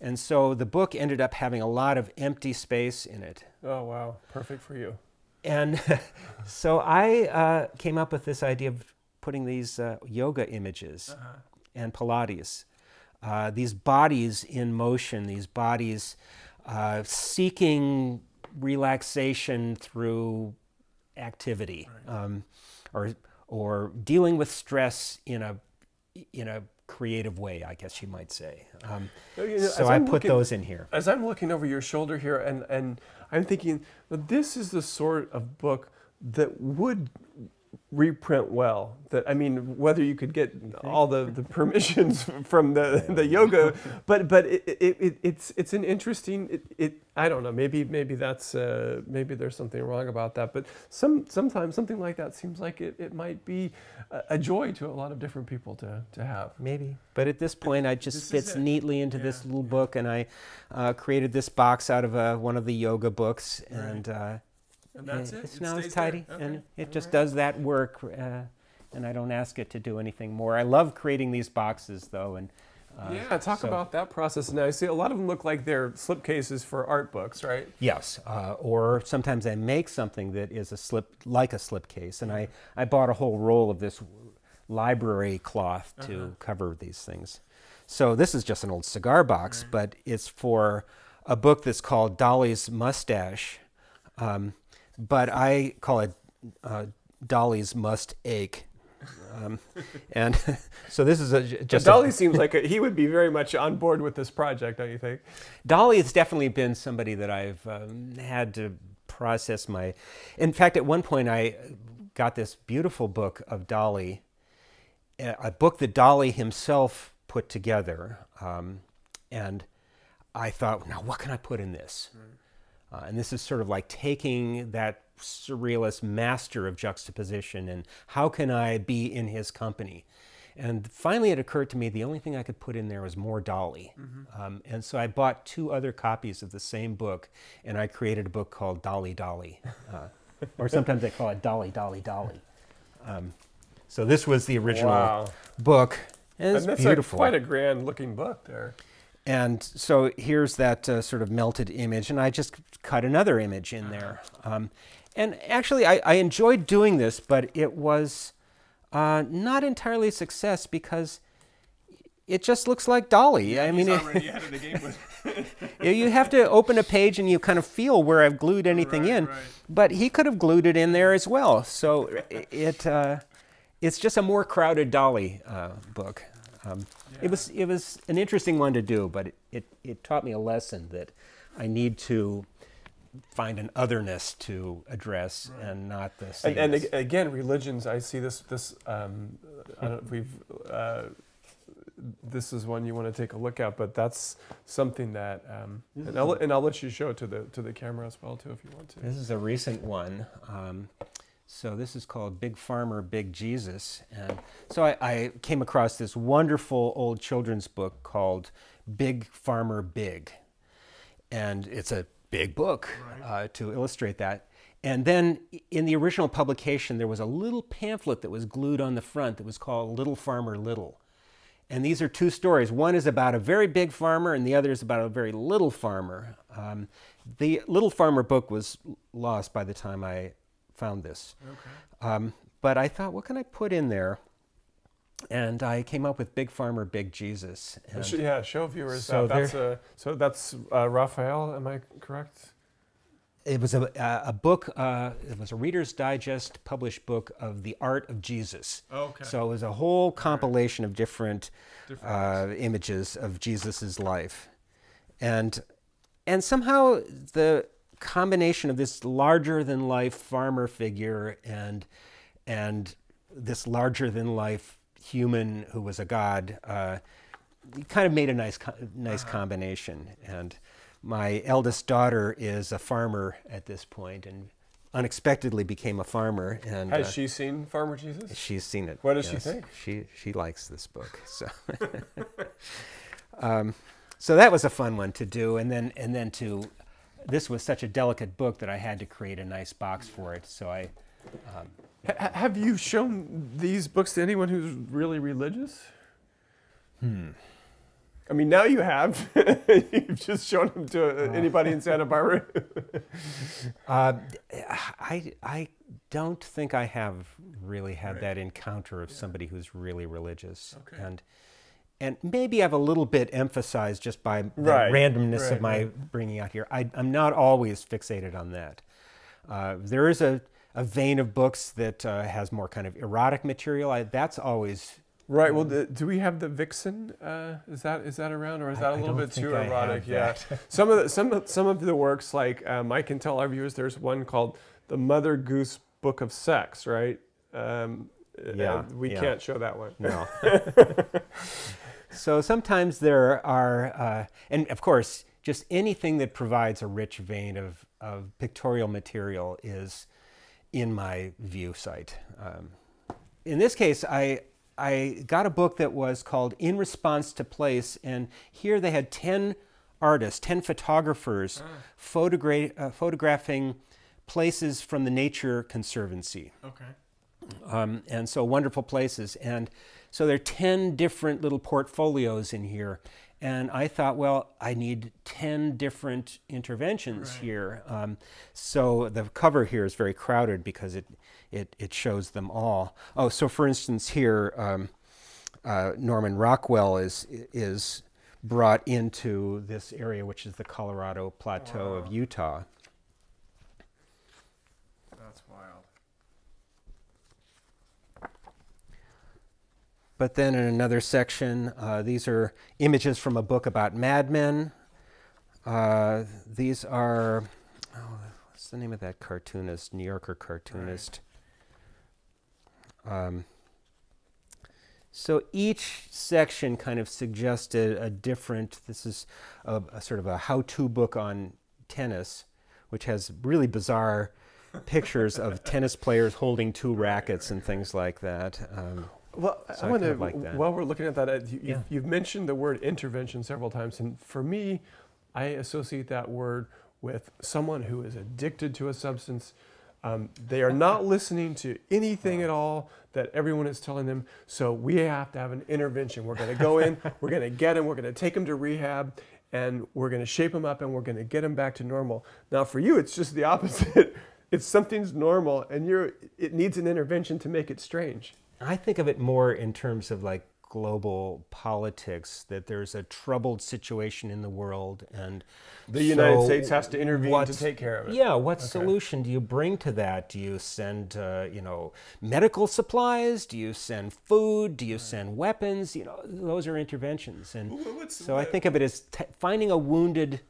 Speaker 3: And so the book ended up having a lot of empty space in it.
Speaker 1: Oh wow, perfect for you.
Speaker 3: And <laughs> so I uh, came up with this idea of putting these uh, yoga images and Pilates, uh, these bodies in motion, these bodies uh, seeking relaxation through activity, um, or or dealing with stress in a in a creative way, I guess you might say. Um,
Speaker 1: You know,
Speaker 3: so I
Speaker 1: I'm
Speaker 3: put
Speaker 1: looking-
Speaker 3: those in here.
Speaker 1: As I'm looking over your shoulder here, and, and I'm thinking, this is the sort of book that would reprint well. That I mean, whether you could get all the, the permissions <laughs> from the, the yoga, <laughs> but but it, it, it, it's it's an interesting. It, it I don't know. Maybe maybe that's uh, maybe there's something wrong about that. But some sometimes something like that seems like it, it might be a, a joy to a lot of different people to to have.
Speaker 3: Maybe, but at this point, I just
Speaker 1: This
Speaker 3: fits
Speaker 1: it.
Speaker 3: neatly into this
Speaker 1: Yeah,
Speaker 3: little book, and I uh, created this box out of uh, one of the yoga books,
Speaker 1: Right.
Speaker 3: and. Uh,
Speaker 1: And that's it.
Speaker 3: It's
Speaker 1: It stays
Speaker 3: it's tidy,
Speaker 1: Okay.
Speaker 3: and it
Speaker 1: All
Speaker 3: just
Speaker 1: right.
Speaker 3: does that work, uh, and I don't ask it to do anything more. I love creating these boxes, though, and uh,
Speaker 1: yeah, talk
Speaker 3: so-
Speaker 1: about that process. Now I see a lot of them look like they're slipcases for art books, right?
Speaker 3: Yes, uh, or sometimes I make something that is a slip, like a slipcase, and I, I bought a whole roll of this library cloth to
Speaker 1: Uh-huh.
Speaker 3: cover these things. So this is just an old cigar box, but it's for a book that's called Dalí's Mustache, um, but I call it uh, Dalí's Must Ache. Um, and <laughs> so this is a,
Speaker 1: Just
Speaker 3: just a-
Speaker 1: Dalí seems like a, he would be very much on board with this project, don't you think?
Speaker 3: Dalí has definitely been somebody that I've um, had to process my. In fact, at one point, I got this beautiful book of Dalí, a a book that Dalí himself put together. Um, and I thought, now what can I put in this? Uh, and this is sort of like taking that surrealist master of juxtaposition and how can I be in his company? And finally, it occurred to me the only thing I could put in there was more Dalí. Um, and so I bought two other copies of the same book and I created a book called Dalí Dalí. Uh, <laughs> or sometimes they call it Dalí Dalí Dalí. Um, so this was the original
Speaker 1: Wow.
Speaker 3: book. And
Speaker 1: And
Speaker 3: it's
Speaker 1: that's
Speaker 3: beautiful.
Speaker 1: A, quite a grand looking book there.
Speaker 3: And so here's that uh, sort of melted image, and I just cut another image in there. Um, and actually, I, I enjoyed doing this, but it was uh, not entirely a success because it just looks like Dalí. I mean, it,
Speaker 1: already ahead of the game with.
Speaker 3: you have to open a page and you kind of feel where I've glued anything
Speaker 1: Right,
Speaker 3: in.
Speaker 1: right.
Speaker 3: But he could have glued it in there as well. So it uh, it's just a more crowded Dalí uh, book. Um, It was it was an interesting one to do, but it, it, it taught me a lesson that I need to find an otherness to address and not the same.
Speaker 1: And, and ag- again, religions. I see this. This. Um, I don't. We've. Uh, this is one you want to take a look at, but that's something that. Um, and, I'll, and I'll let you show it to the to the camera as well too, if you want to.
Speaker 3: This is a recent one. Um, so this is called Big Farmer, Big Jesus. And so I, I came across this wonderful old children's book called Big Farmer, Big. And it's a big book uh, to illustrate that. And then in the original publication, there was a little pamphlet that was glued on the front that was called Little Farmer Little. And these are two stories. One is about a very big farmer, and the other is about a very little farmer. Um, the Little Farmer book was lost by the time I found this. Um, but I thought, what can I put in there? And I came up with Big Farmer, Big Jesus.
Speaker 1: Yeah, show viewers
Speaker 3: So
Speaker 1: that. That's uh, so that's uh, Raphael. Am I correct?
Speaker 3: it was a, a, a book, uh, it was a Reader's Digest published book of the art of Jesus.
Speaker 1: Okay.
Speaker 3: So it was a whole compilation of different uh, images of Jesus's life, and and somehow the combination of this larger than life farmer figure and and this larger than life human who was a god uh, kind of made a nice co- nice combination. And my eldest daughter is a farmer at this point and unexpectedly became a farmer and
Speaker 1: Has
Speaker 3: uh,
Speaker 1: she seen Farmer Jesus?
Speaker 3: She's seen it.
Speaker 1: What does she think?
Speaker 3: She she likes this book. So, <laughs> um, so that was a fun one to do, and then and then to, this was such a delicate book that I had to create a nice box for it. So I,
Speaker 1: Ha- have you shown these books to anyone who's really religious? Hmm. I mean, now you have. <laughs> You've just shown them to uh, anybody in Santa Barbara. <laughs>
Speaker 3: uh, I I don't think I have really had
Speaker 1: Right.
Speaker 3: that encounter of somebody who's really religious,
Speaker 1: Okay.
Speaker 3: and and maybe I've a little bit emphasized just by the
Speaker 1: Right,
Speaker 3: randomness
Speaker 1: right,
Speaker 3: of my
Speaker 1: right.
Speaker 3: bringing out here. I, I'm not always fixated on that. Uh, there is a, a vein of books that uh, has more kind of erotic material. I, that's always
Speaker 1: right. Well, the, do we have the Vixen? Uh, is that is that around, or is that a
Speaker 3: I
Speaker 1: little bit too erotic? Yeah. <laughs> some of the some some of the works, like um, I can tell our viewers, there's one called the Mother Goose Book of Sex, right? Um,
Speaker 3: Yeah,
Speaker 1: uh, we
Speaker 3: yeah.
Speaker 1: can't show that one.
Speaker 3: No. <laughs> <laughs> so sometimes there are, uh, and of course, just anything that provides a rich vein of, of pictorial material is in my view site. Um, in this case, I, I got a book that was called In Response to Place, and here they had 10 artists, 10 photographers photogra- uh, photographing places from the Nature Conservancy
Speaker 1: Okay.
Speaker 3: Um, and so wonderful places. And so there are 10 different little portfolios in here. And I thought, well, I need 10 different interventions
Speaker 1: Right.
Speaker 3: here. Um, so the cover here is very crowded because it, it, it shows them all. Oh, so for instance, here, um, uh, Norman Rockwell is, is brought into this area, which is the Colorado Plateau
Speaker 1: Wow.
Speaker 3: of Utah.
Speaker 1: That's wild.
Speaker 3: But then in another section, uh, these are images from a book about madmen. Uh, these are, oh, what's the name of that cartoonist, New Yorker cartoonist? Um, so each section kind of suggested a different, this is a, a sort of a how to book on tennis, which has really bizarre pictures of <laughs> tennis players holding two rackets and things like that. Um,
Speaker 1: Well,
Speaker 3: So
Speaker 1: I
Speaker 3: I
Speaker 1: want to,
Speaker 3: of like that.
Speaker 1: while we're looking at that, uh, you,
Speaker 3: Yeah.
Speaker 1: you've, you've mentioned the word intervention several times. And for me, I associate that word with someone who is addicted to a substance. Um, they are not <laughs> listening to anything at all that everyone is telling them. So we have to have an intervention. We're going to go in, <laughs> we're going to get them, we're going to take them to rehab, and we're going to shape them up and we're going to get them back to normal. Now, for you, it's just the opposite. <laughs> it's something's normal and you're, it needs an intervention to make it strange.
Speaker 3: I think of it more in terms of like global politics that there's a troubled situation in the world and
Speaker 1: The United
Speaker 3: so
Speaker 1: States has to intervene to take care of it.
Speaker 3: Yeah, what
Speaker 1: Okay.
Speaker 3: solution do you bring to that? Do you send, uh, you know, medical supplies? Do you send food? Do you send weapons? You know, those are interventions. And so I think of it as t- finding a wounded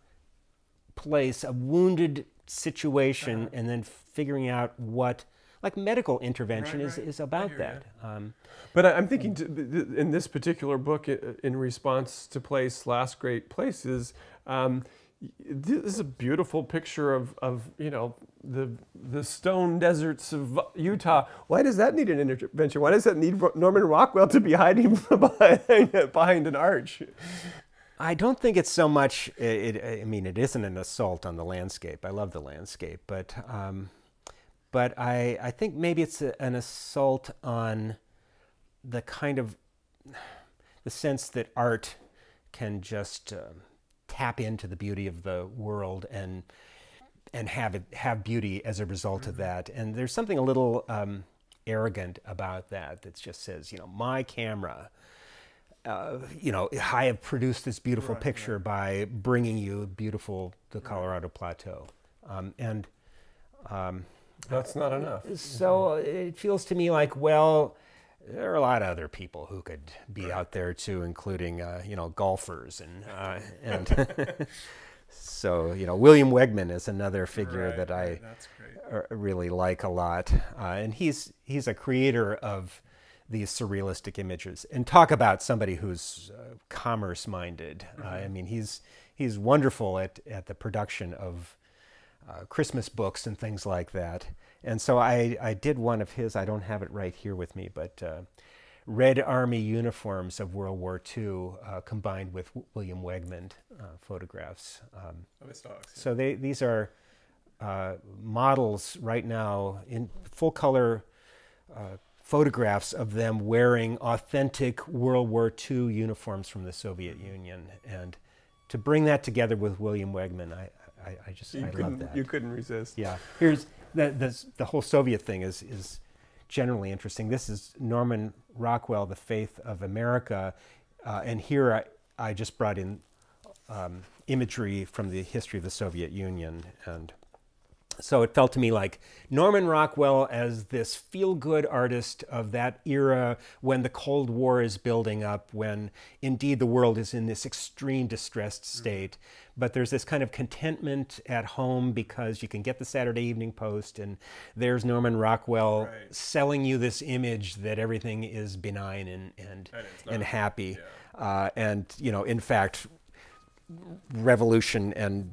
Speaker 3: place, a wounded situation, and then figuring out what, like medical intervention
Speaker 1: Right,
Speaker 3: is,
Speaker 1: right.
Speaker 3: is
Speaker 1: I
Speaker 3: about that. Um,
Speaker 1: But I- I'm thinking to, th- th- in this particular book, in response to Place, Last Great Places, um, this is a beautiful picture of, of you know the the stone deserts of Utah. Why does that need an intervention? Why does that need Norman Rockwell to be hiding <laughs> behind, behind an arch?
Speaker 3: I don't think it's so much. It, it, I mean, it isn't an assault on the landscape. I love the landscape, but um, but I I think maybe it's a, an assault on the kind of the sense that art can just um tap into the beauty of the world and and have it have beauty as a result of that. And there's something a little um, arrogant about that that just says, you know, my camera uh, you know, I have produced this beautiful
Speaker 1: Right,
Speaker 3: picture by bringing you beautiful the Colorado Plateau, um, and um,
Speaker 1: That's not enough.
Speaker 3: so it feels to me like well, there are a lot of other people who could be out there too, including uh, you know golfers and uh, <laughs> and <laughs> so you know William Wegman is another figure
Speaker 1: Right,
Speaker 3: that I
Speaker 1: right,
Speaker 3: really like a lot, uh, and he's he's a creator of these surrealistic images. And talk about somebody who's uh, commerce minded. Uh, I mean, he's he's wonderful at at the production of uh, Christmas books and things like that. And so I I did one of his. I don't have it right here with me, but. Uh, Red Army uniforms of World War II uh, combined with William Wegman uh, photographs. Um, so they these are uh, models right now in full color uh, photographs of them wearing authentic World War II uniforms from the Soviet Union, and to bring that together with William Wegman, I I, I just
Speaker 1: You
Speaker 3: I love that.
Speaker 1: you couldn't resist.
Speaker 3: Yeah, here's the, the the whole Soviet thing is is generally interesting. This is Norman Rockwell, The Faith of America, uh, and here I, I just brought in um, imagery from the history of the Soviet Union, and so it felt to me like Norman Rockwell as this feel good artist of that era when the Cold War is building up, when indeed the world is in this extreme distressed mm-hmm. state. Mm-hmm. But there's this kind of contentment at home because you can get the Saturday Evening Post, and there's Norman Rockwell right. selling you this image that everything is benign and, and, and, and happy. Yeah. Uh, and, you know, in fact, revolution and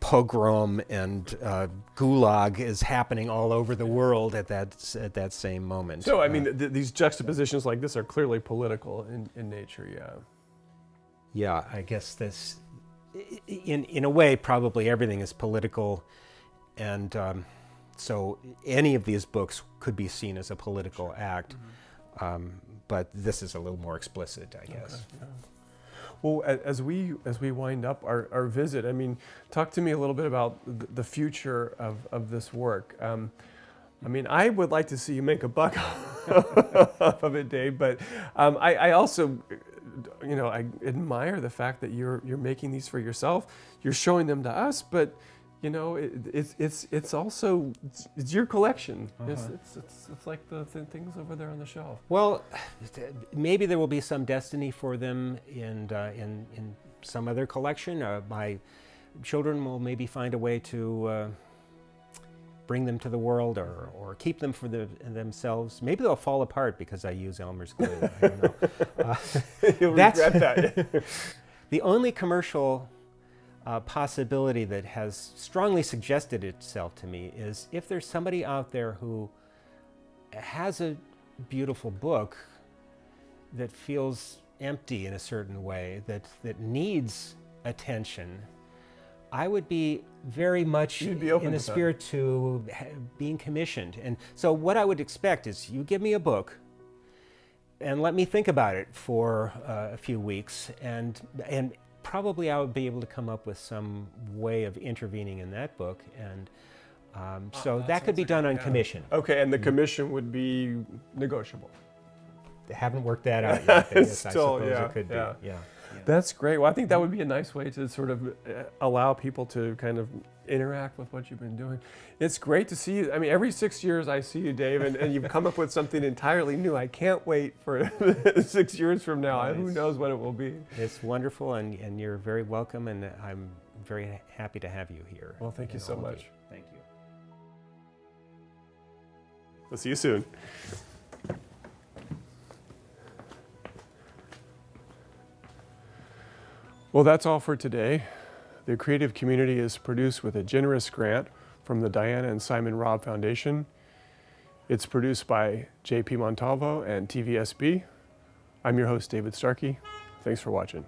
Speaker 3: pogrom and uh, gulag is happening all over the world at that at that same moment.
Speaker 1: So I mean, uh, th these juxtapositions like this are clearly political in, in nature. Yeah.
Speaker 3: Yeah, I guess this, in in a way, probably everything is political, and um, so any of these books could be seen as a political act. Mm -hmm. um, but this is a little more explicit, I guess. Okay, yeah.
Speaker 1: Well, as we as we wind up our, our visit, I mean, talk to me a little bit about the future of, of this work. Um, I mean, I would like to see you make a buck off <laughs> of it, Dave. But um, I, I, also, you know, I admire the fact that you're you're making these for yourself. You're showing them to us, but you know, it, it's it's it's also it's, it's your collection. Uh-huh. It's, it's, it's, it's like the th- things over there on the shelf.
Speaker 3: Well, <sighs> maybe there will be some destiny for them in uh, in in some other collection. Uh, my children will maybe find a way to. Uh, bring them to the world or, or keep them for the, themselves. Maybe they'll fall apart because I use Elmer's glue. I don't know. <laughs> Uh,
Speaker 1: You'll regret that. <laughs>
Speaker 3: the only commercial uh, possibility that has strongly suggested itself to me is if there's somebody out there who has a beautiful book that feels empty in a certain way, that, that needs attention, I would be very much
Speaker 1: be
Speaker 3: in the spirit to being commissioned. And so, what I would expect is you give me a book and let me think about it for uh, a few weeks, and and probably I would be able to come up with some way of intervening in that book. And um, oh, so that, that could be done on yeah. commission.
Speaker 1: Okay, and the commission would be negotiable.
Speaker 3: They haven't worked that out yet. <laughs> yes,
Speaker 1: Still,
Speaker 3: I suppose
Speaker 1: yeah,
Speaker 3: it could
Speaker 1: yeah.
Speaker 3: be. Yeah.
Speaker 1: That's great. Well, I think that would be a nice way to sort of uh, allow people to kind of interact with what you've been doing. It's great to see you. I mean, every six years I see you, Dave, and, and you've come up with something entirely new. I can't wait for <laughs> six years from now. Nice. Who knows what it will be.
Speaker 3: It's wonderful, and, and you're very welcome, and I'm very happy to have you here.
Speaker 1: Well, thank you so much.
Speaker 3: Thank you.
Speaker 1: We'll see you soon. Well, that's all for today. The Creative Community is produced with a generous grant from the Diana and Simon Raab Foundation. It's produced by JP Montalvo and TVSB. I'm your host, David Starkey. Thanks for watching.